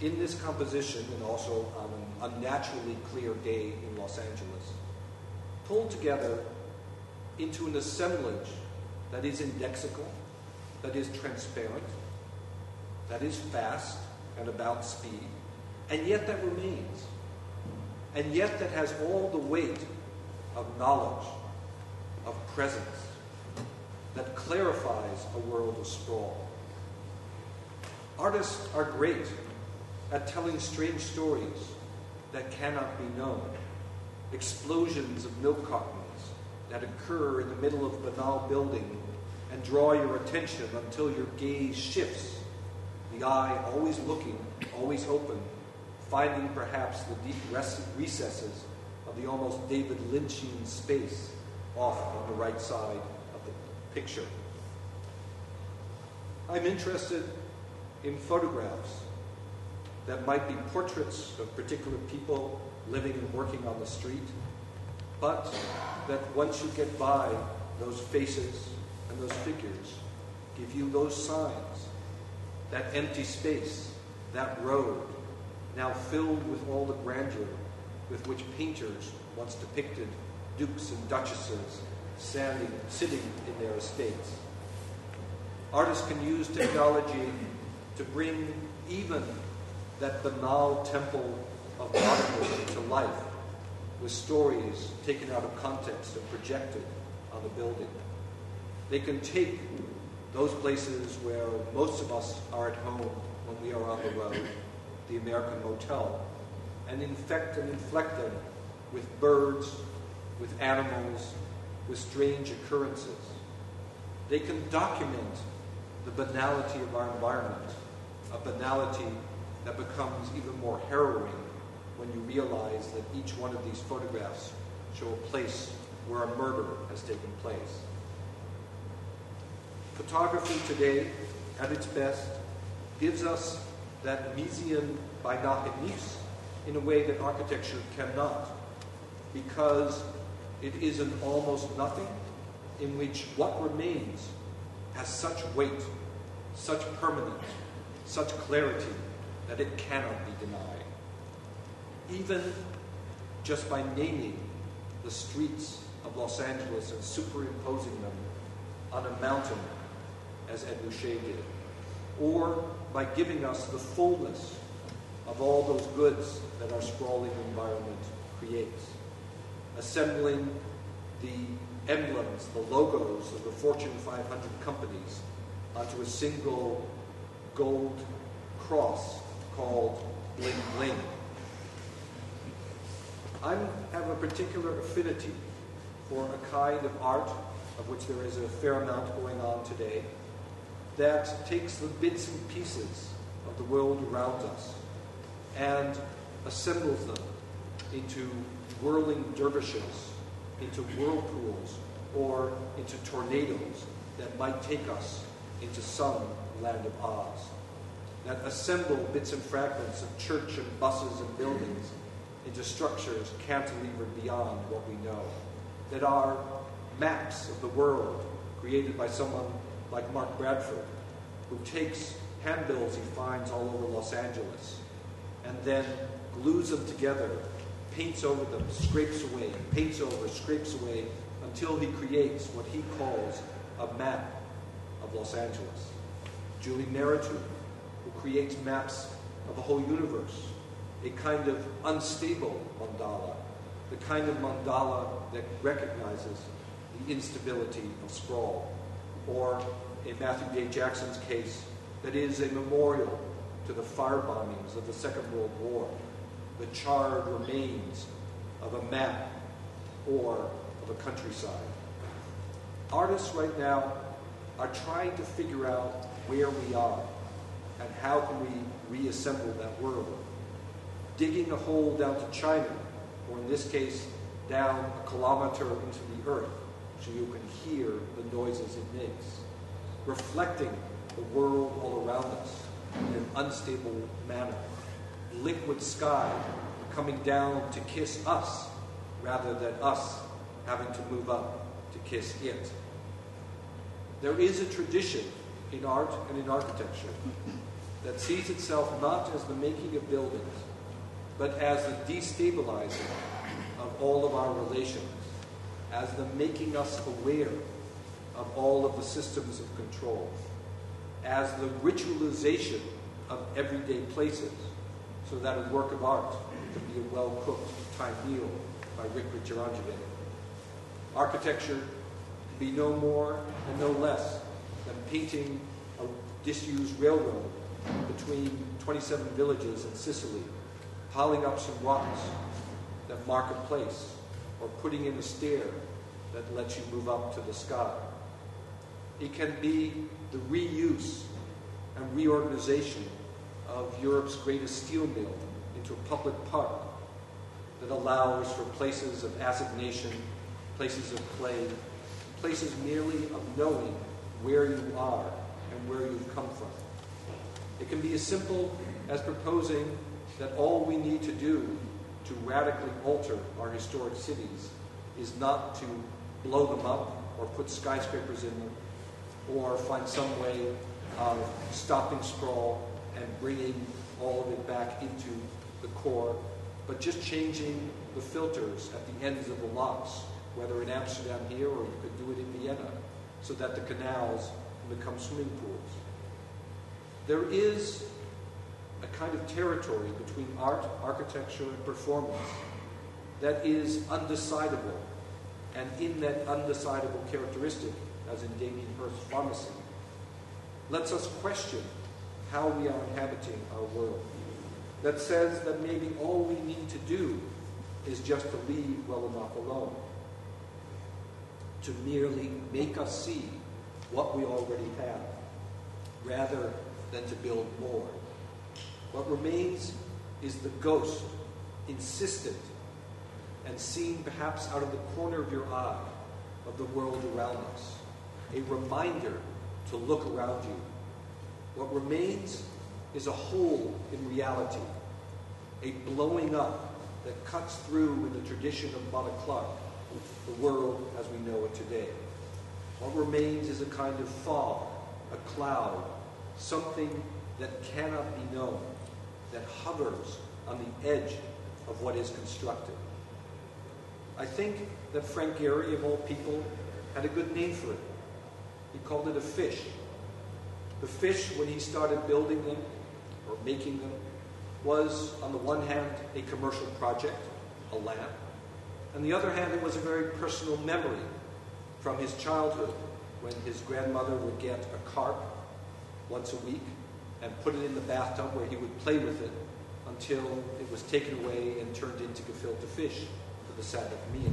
S3: in this composition, and also on an unnaturally clear day in Los Angeles, pulled together into an assemblage that is indexical, that is transparent, that is fast and about speed, and yet that remains, and yet that has all the weight of knowledge, of presence, that clarifies a world of sprawl. Artists are great at telling strange stories that cannot be known, explosions of milk cartons that occur in the middle of banal building and draw your attention until your gaze shifts, the eye always looking, always open, finding perhaps the deep recesses of the almost David Lynchian space off on the right side of the picture. I'm interested in photographs that might be portraits of particular people living and working on the street, but that once you get by those faces and those figures, give you those signs, that empty space, that road, now filled with all the grandeur with which painters once depicted dukes and duchesses standing, sitting in their estates. Artists can use technology to bring even that banal temple of modernity to life with stories taken out of context and projected on the building. They can take those places where most of us are at home when we are on the road, the American motel, and infect and inflect them with birds, with animals, with strange occurrences. They can document the banality of our environment, a banality that becomes even more harrowing when you realize that each one of these photographs show a place where a murder has taken place. Photography today, at its best, gives us that Miesian beinahe nichts in a way that architecture cannot, because it is an almost nothing in which what remains has such weight, such permanence, such clarity that it cannot be denied. Even just by naming the streets of Los Angeles and superimposing them on a mountain, as Ed Ruscha did, or by giving us the fullness of all those goods that our sprawling environment creates, assembling the emblems, the logos of the Fortune 500 companies onto a single gold cross called Bling Bling. I have a particular affinity for a kind of art, of which there is a fair amount going on today, that takes the bits and pieces of the world around us and assembles them into whirling dervishes, into whirlpools, or into tornadoes that might take us into some land of Oz that assemble bits and fragments of church and buses and buildings into structures cantilevered beyond what we know, that are maps of the world created by someone like Mark Bradford, who takes handbills he finds all over Los Angeles and then glues them together, paints over them, scrapes away, paints over, scrapes away, until he creates what he calls a map of Los Angeles. Julie Mehretu who creates maps of the whole universe, a kind of unstable mandala, the kind of mandala that recognizes the instability of sprawl, or in Matthew Day Jackson's case, that is a memorial to the fire bombings of the Second World War, the charred remains of a map or of a countryside. Artists right now are trying to figure out where we are and how can we reassemble that world? Digging a hole down to China, or in this case, down a kilometer into the earth, so you can hear the noises it makes. Reflecting the world all around us in an unstable manner. Liquid sky coming down to kiss us rather than us having to move up to kiss it. There is a tradition in art and in architecture that sees itself not as the making of buildings, but as the destabilizing of all of our relations, as the making us aware of all of the systems of control, as the ritualization of everyday places, so that a work of art can be a well-cooked Thai meal by Rirkrit Tiravanija. Architecture can be no more and no less than painting a disused railroad between 27 villages in Sicily, piling up some rocks that mark a place, or putting in a stair that lets you move up to the sky. It can be the reuse and reorganization of Europe's greatest steel mill into a public park that allows for places of assignation, places of play, places merely of knowing where you are and where you've come from. It can be as simple as proposing that all we need to do to radically alter our historic cities is not to blow them up or put skyscrapers in them or find some way of stopping sprawl and bringing all of it back into the core, but just changing the filters at the ends of the locks, whether in Amsterdam here or you could do it in Vienna, so that the canals become swimming pools. There is a kind of territory between art, architecture, and performance that is undecidable. And in that undecidable characteristic, as in Damien Hirst's pharmacy, lets us question how we are inhabiting our world. That says that maybe all we need to do is just to leave well enough alone. To merely make us see what we already have, rather than to build more. What remains is the ghost, insistent and seen perhaps out of the corner of your eye of the world around us. A reminder to look around you. What remains is a hole in reality, a blowing up that cuts through in the tradition of Botta Clark, the world as we know it today. What remains is a kind of fog, a cloud, something that cannot be known, that hovers on the edge of what is constructed. I think that Frank Gehry, of all people, had a good name for it. He called it a fish. The fish, when he started building them or making them, was, on the one hand, a commercial project, a lamp. On the other hand, it was a very personal memory from his childhood when his grandmother would get a carp once a week and put it in the bathtub where he would play with it until it was taken away and turned into gefilte fish for the Sabbath meal.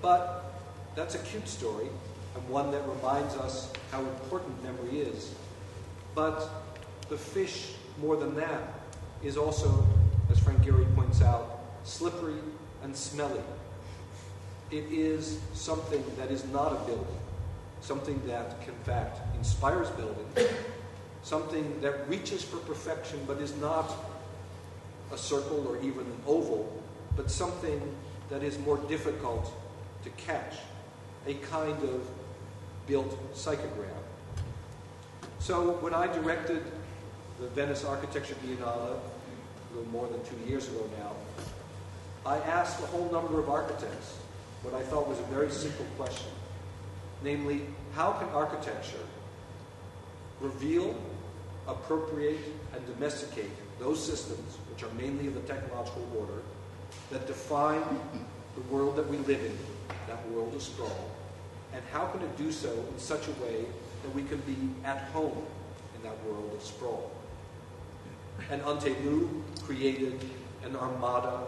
S3: But that's a cute story and one that reminds us how important memory is. But the fish, more than that, is also, as Frank Gehry points out, slippery and smelly. It is something that is not a building, something that, in fact, inspires building, something that reaches for perfection but is not a circle or even an oval, but something that is more difficult to catch, a kind of built psychogram. So when I directed the Venice Architecture Biennale a little more than two years ago now, I asked a whole number of architects what I thought was a very simple question. Namely, how can architecture reveal, appropriate, and domesticate those systems, which are mainly of the technological order, that define the world that we live in, that world of sprawl, and how can it do so in such a way that we can be at home in that world of sprawl? And Ante Lu created an armada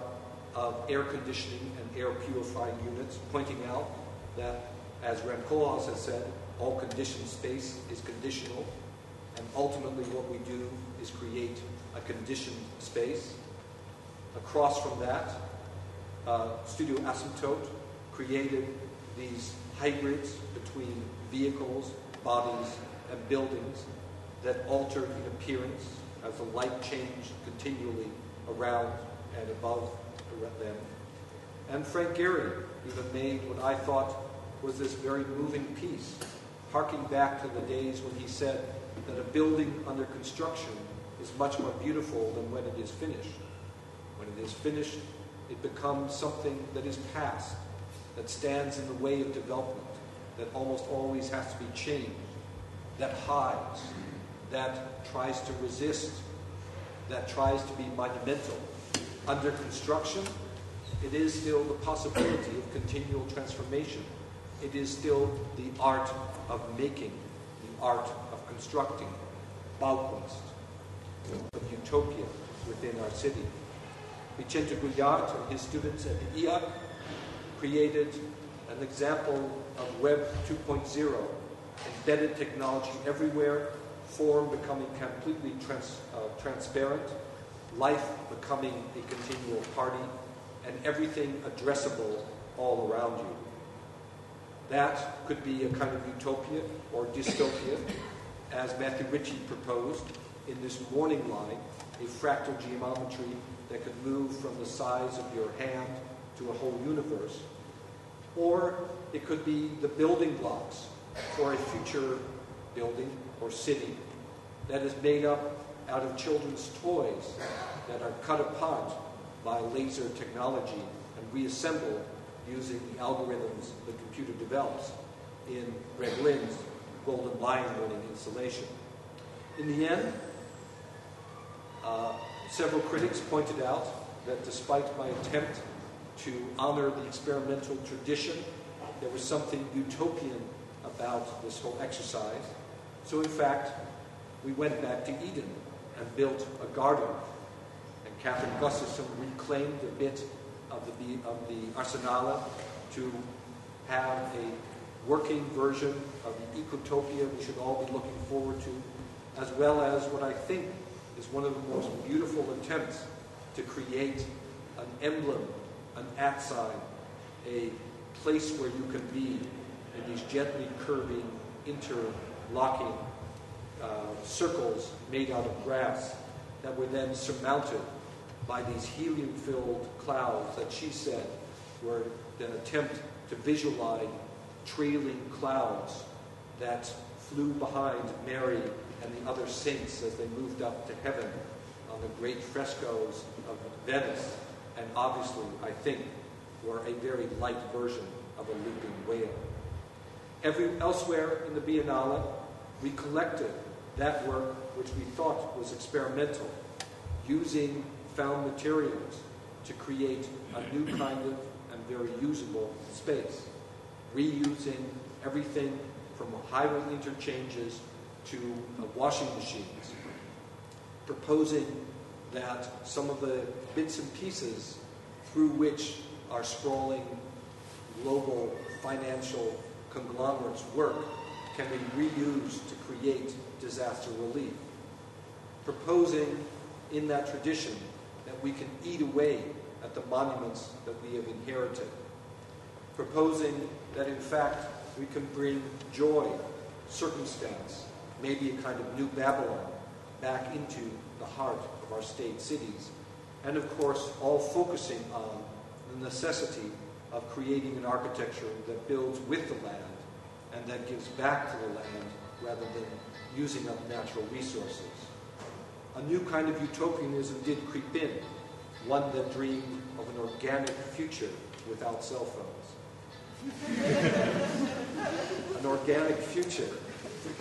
S3: of air conditioning and air purifying units, pointing out that, as Rem Koolhaas has said, all conditioned space is conditional, and ultimately what we do is create a conditioned space. Across from that, uh, Studio Asymptote created these hybrids between vehicles, bodies, and buildings that alter in appearance as the light changed continually around and above them. And Frank Gehry even made what I thought was this very moving piece harking back to the days when he said that a building under construction is much more beautiful than when it is finished. When it is finished, it becomes something that is past, that stands in the way of development, that almost always has to be changed, that hides, that tries to resist, that tries to be monumental. Under construction, it is still the possibility of continual transformation. It is still the art of making, the art constructing, Baukunst, of utopia within our city. Vicente Guallart and his students at the IAC created an example of Web 2.0, embedded technology everywhere, form becoming completely trans, uh, transparent, life becoming a continual party, and everything addressable all around you. That could be a kind of utopia or dystopia, as Matthew Ritchie proposed in this Morning Line, a fractal geometry that could move from the size of your hand to a whole universe. Or it could be the building blocks for a future building or city that is made up out of children's toys that are cut apart by laser technology and reassembled using the algorithms the computer develops in Greg Lynn's Golden Lion winning installation. In the end, uh, several critics pointed out that despite my attempt to honor the experimental tradition, there was something utopian about this whole exercise. So, in fact, we went back to Eden and built a garden. And Kathryn Gustafson reclaimed a bit of the, of the Arsenale to have a working version of the ecotopia we should all be looking forward to, as well as what I think is one of the most beautiful attempts to create an emblem, an at sign, a place where you can be in these gently curving, interlocking uh, circles made out of grass that were then surmounted by these helium filled clouds that she said were an attempt to visualize trailing clouds that flew behind Mary and the other saints as they moved up to heaven on the great frescoes of Venice, and obviously, I think, were a very light version of a leaping whale. Every, elsewhere in the Biennale, we collected that work which we thought was experimental, using found materials to create a new kind of and very usable space, reusing everything from highway interchanges to washing machines, proposing that some of the bits and pieces through which our sprawling global financial conglomerates work can be reused to create disaster relief. Proposing in that tradition that we can eat away at the monuments that we have inherited. Proposing that in fact we can bring joy, circumstance, maybe a kind of new Babylon back into the heart of our state cities. And of course, all focusing on the necessity of creating an architecture that builds with the land and that gives back to the land rather than using up natural resources. A new kind of utopianism did creep in, one that dreamed of an organic future without cell phones. An organic future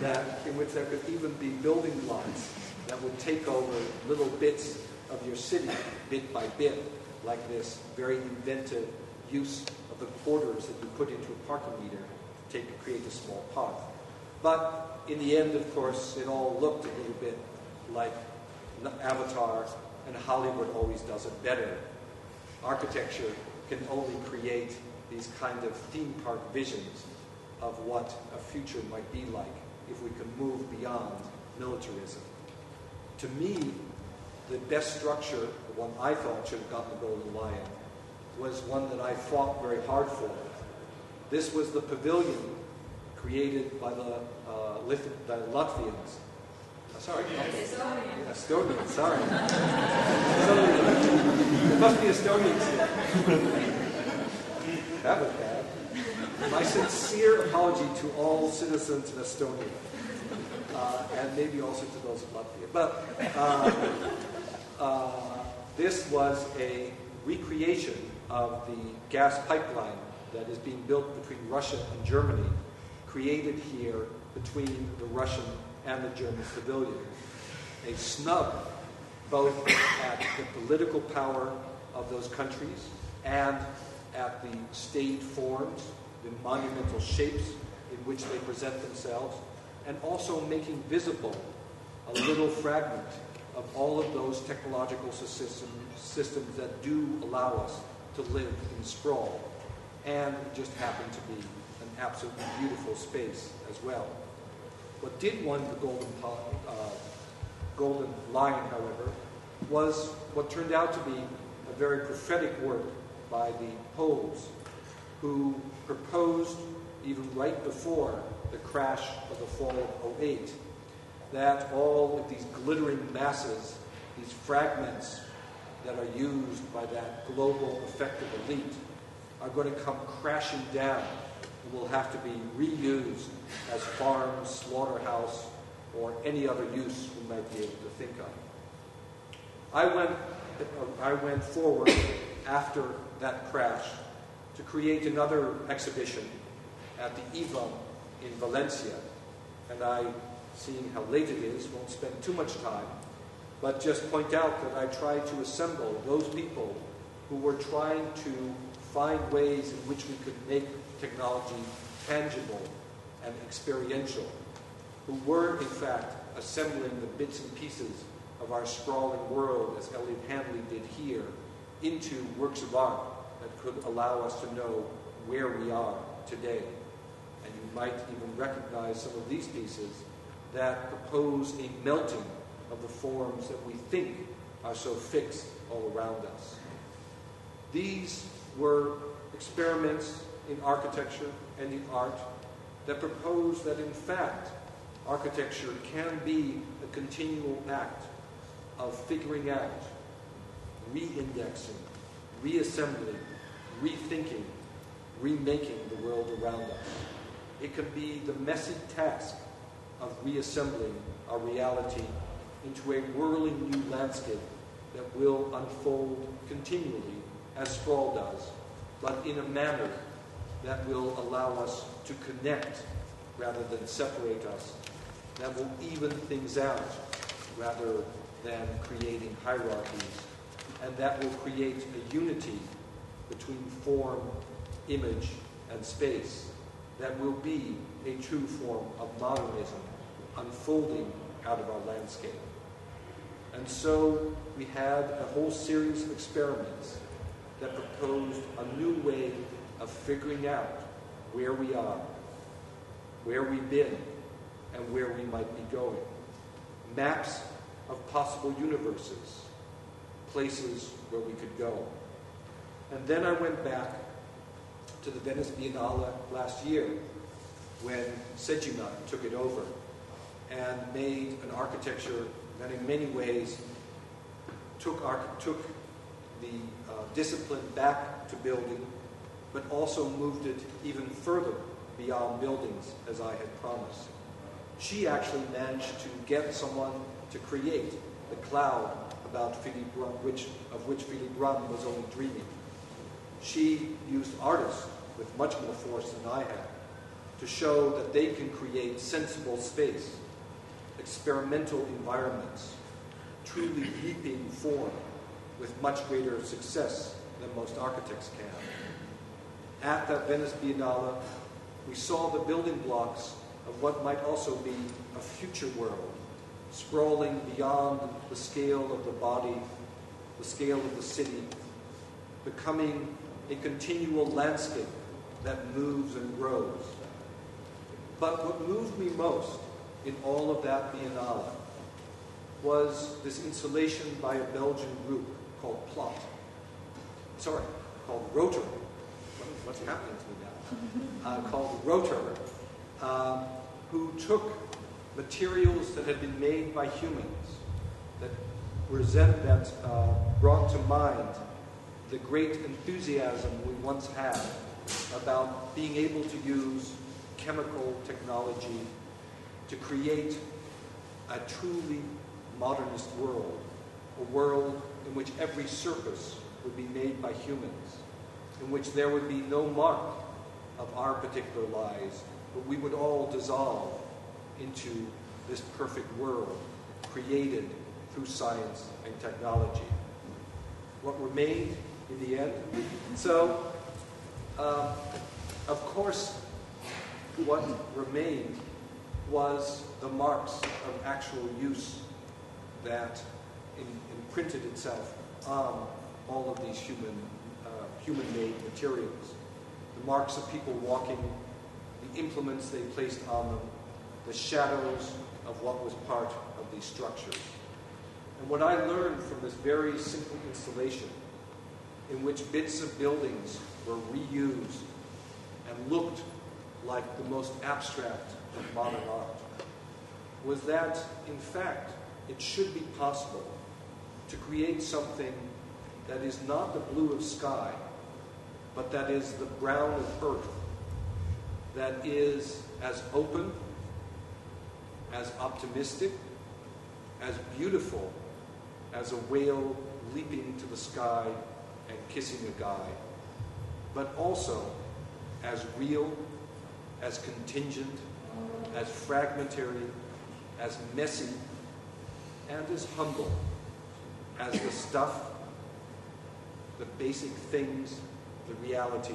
S3: that in which there could even be building blocks that would take over little bits of your city bit by bit, like this very inventive use of the quarters that you put into a parking meter to take, create a small park. But in the end, of course, it all looked a little bit like Avatar, and Hollywood always does it better. Architecture can only create these kind of theme park visions of what a future might be like if we can move beyond militarism. To me, the best structure, the one I thought should have gotten the Golden Lion, was one that I fought very hard for. This was the pavilion created by the, uh, Lith- the Latvians. Uh, sorry, Estonians. Estonians, sorry. Estonians. There must be Estonians here. Was bad. My sincere apology to all citizens of Estonia, uh, and maybe also to those of Latvia. But uh, uh, this was a recreation of the gas pipeline that is being built between Russia and Germany, created here between the Russian and the German civilian. A snub both at the political power of those countries and at the state forms, the monumental shapes in which they present themselves, and also making visible a little fragment of all of those technological system, systems that do allow us to live in sprawl. And it just happened to be an absolutely beautiful space as well. What did win the Golden, uh, Golden Lion, however, was what turned out to be a very prophetic work by the Poles, who proposed, even right before the crash of the fall of 08, that all of these glittering masses, these fragments that are used by that global effective elite, are going to come crashing down and will have to be reused as farms, slaughterhouse, or any other use we might be able to think of. I went, I went forward after that crash to create another exhibition at the IVA in Valencia. And I, seeing how late it is, won't spend too much time, but just point out that I tried to assemble those people who were trying to find ways in which we could make technology tangible and experiential, who were, in fact, assembling the bits and pieces of our sprawling world, as Elliott Hundley did here, into works of art that could allow us to know where we are today. And you might even recognize some of these pieces that propose a melting of the forms that we think are so fixed all around us. These were experiments in architecture and in art that propose that, in fact, architecture can be a continual act of figuring out, re-indexing, reassembling, rethinking, remaking the world around us. It can be the messy task of reassembling our reality into a whirling new landscape that will unfold continually as sprawl does, but in a manner that will allow us to connect rather than separate us, that will even things out rather than creating hierarchies, and that will create a unity between form, image, and space that will be a true form of modernism unfolding out of our landscape. And so we had a whole series of experiments that proposed a new way of figuring out where we are, where we've been, and where we might be going. Maps of possible universes, places where we could go. And then I went back to the Venice Biennale last year when Sejima took it over and made an architecture that in many ways took, took the uh, discipline back to building, but also moved it even further beyond buildings as I had promised. She actually managed to get someone to create the cloud about Philippe which, of which Philippe Brun was only dreaming. She used artists with much more force than I had to show that they can create sensible space, experimental environments, truly leaping form with much greater success than most architects can. At that Venice Biennale, we saw the building blocks of what might also be a future world sprawling beyond the scale of the body, the scale of the city, becoming a continual landscape that moves and grows. But what moved me most in all of that Biennale was this installation by a Belgian group called Plot. Sorry, called Rotor. What's happening to me now? Uh, called Rotor, um, who took materials that had been made by humans that present that uh, brought to mind the great enthusiasm we once had about being able to use chemical technology to create a truly modernist world, a world in which every surface would be made by humans, in which there would be no mark of our particular lives, but we would all dissolve into this perfect world created through science and technology. What remained in the end? So, uh, of course, what remained was the marks of actual use that in, imprinted itself on all of these human, uh, human-made materials. The marks of people walking, the implements they placed on them, the shadows of what was part of these structures. And what I learned from this very simple installation, in which bits of buildings were reused and looked like the most abstract of modern art, was that, in fact, it should be possible to create something that is not the blue of sky, but that is the brown of earth, that is as open, as optimistic, as beautiful as a whale leaping to the sky and kissing a guy, but also as real, as contingent, as fragmentary, as messy, and as humble as the stuff, the basic things, the reality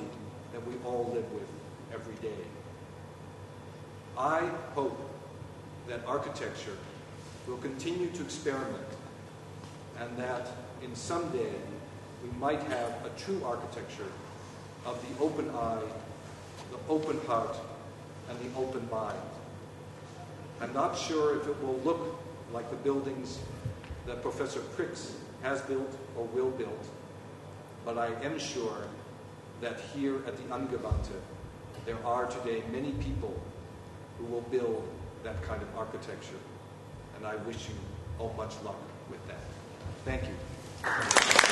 S3: that we all live with every day. I hope that architecture will continue to experiment and that in some day we might have a true architecture of the open eye, the open heart, and the open mind. I'm not sure if it will look like the buildings that Professor Prix has built or will build, but I am sure that here at the Angewandte there are today many people who will build that kind of architecture, and I wish you all much luck with that. Thank you.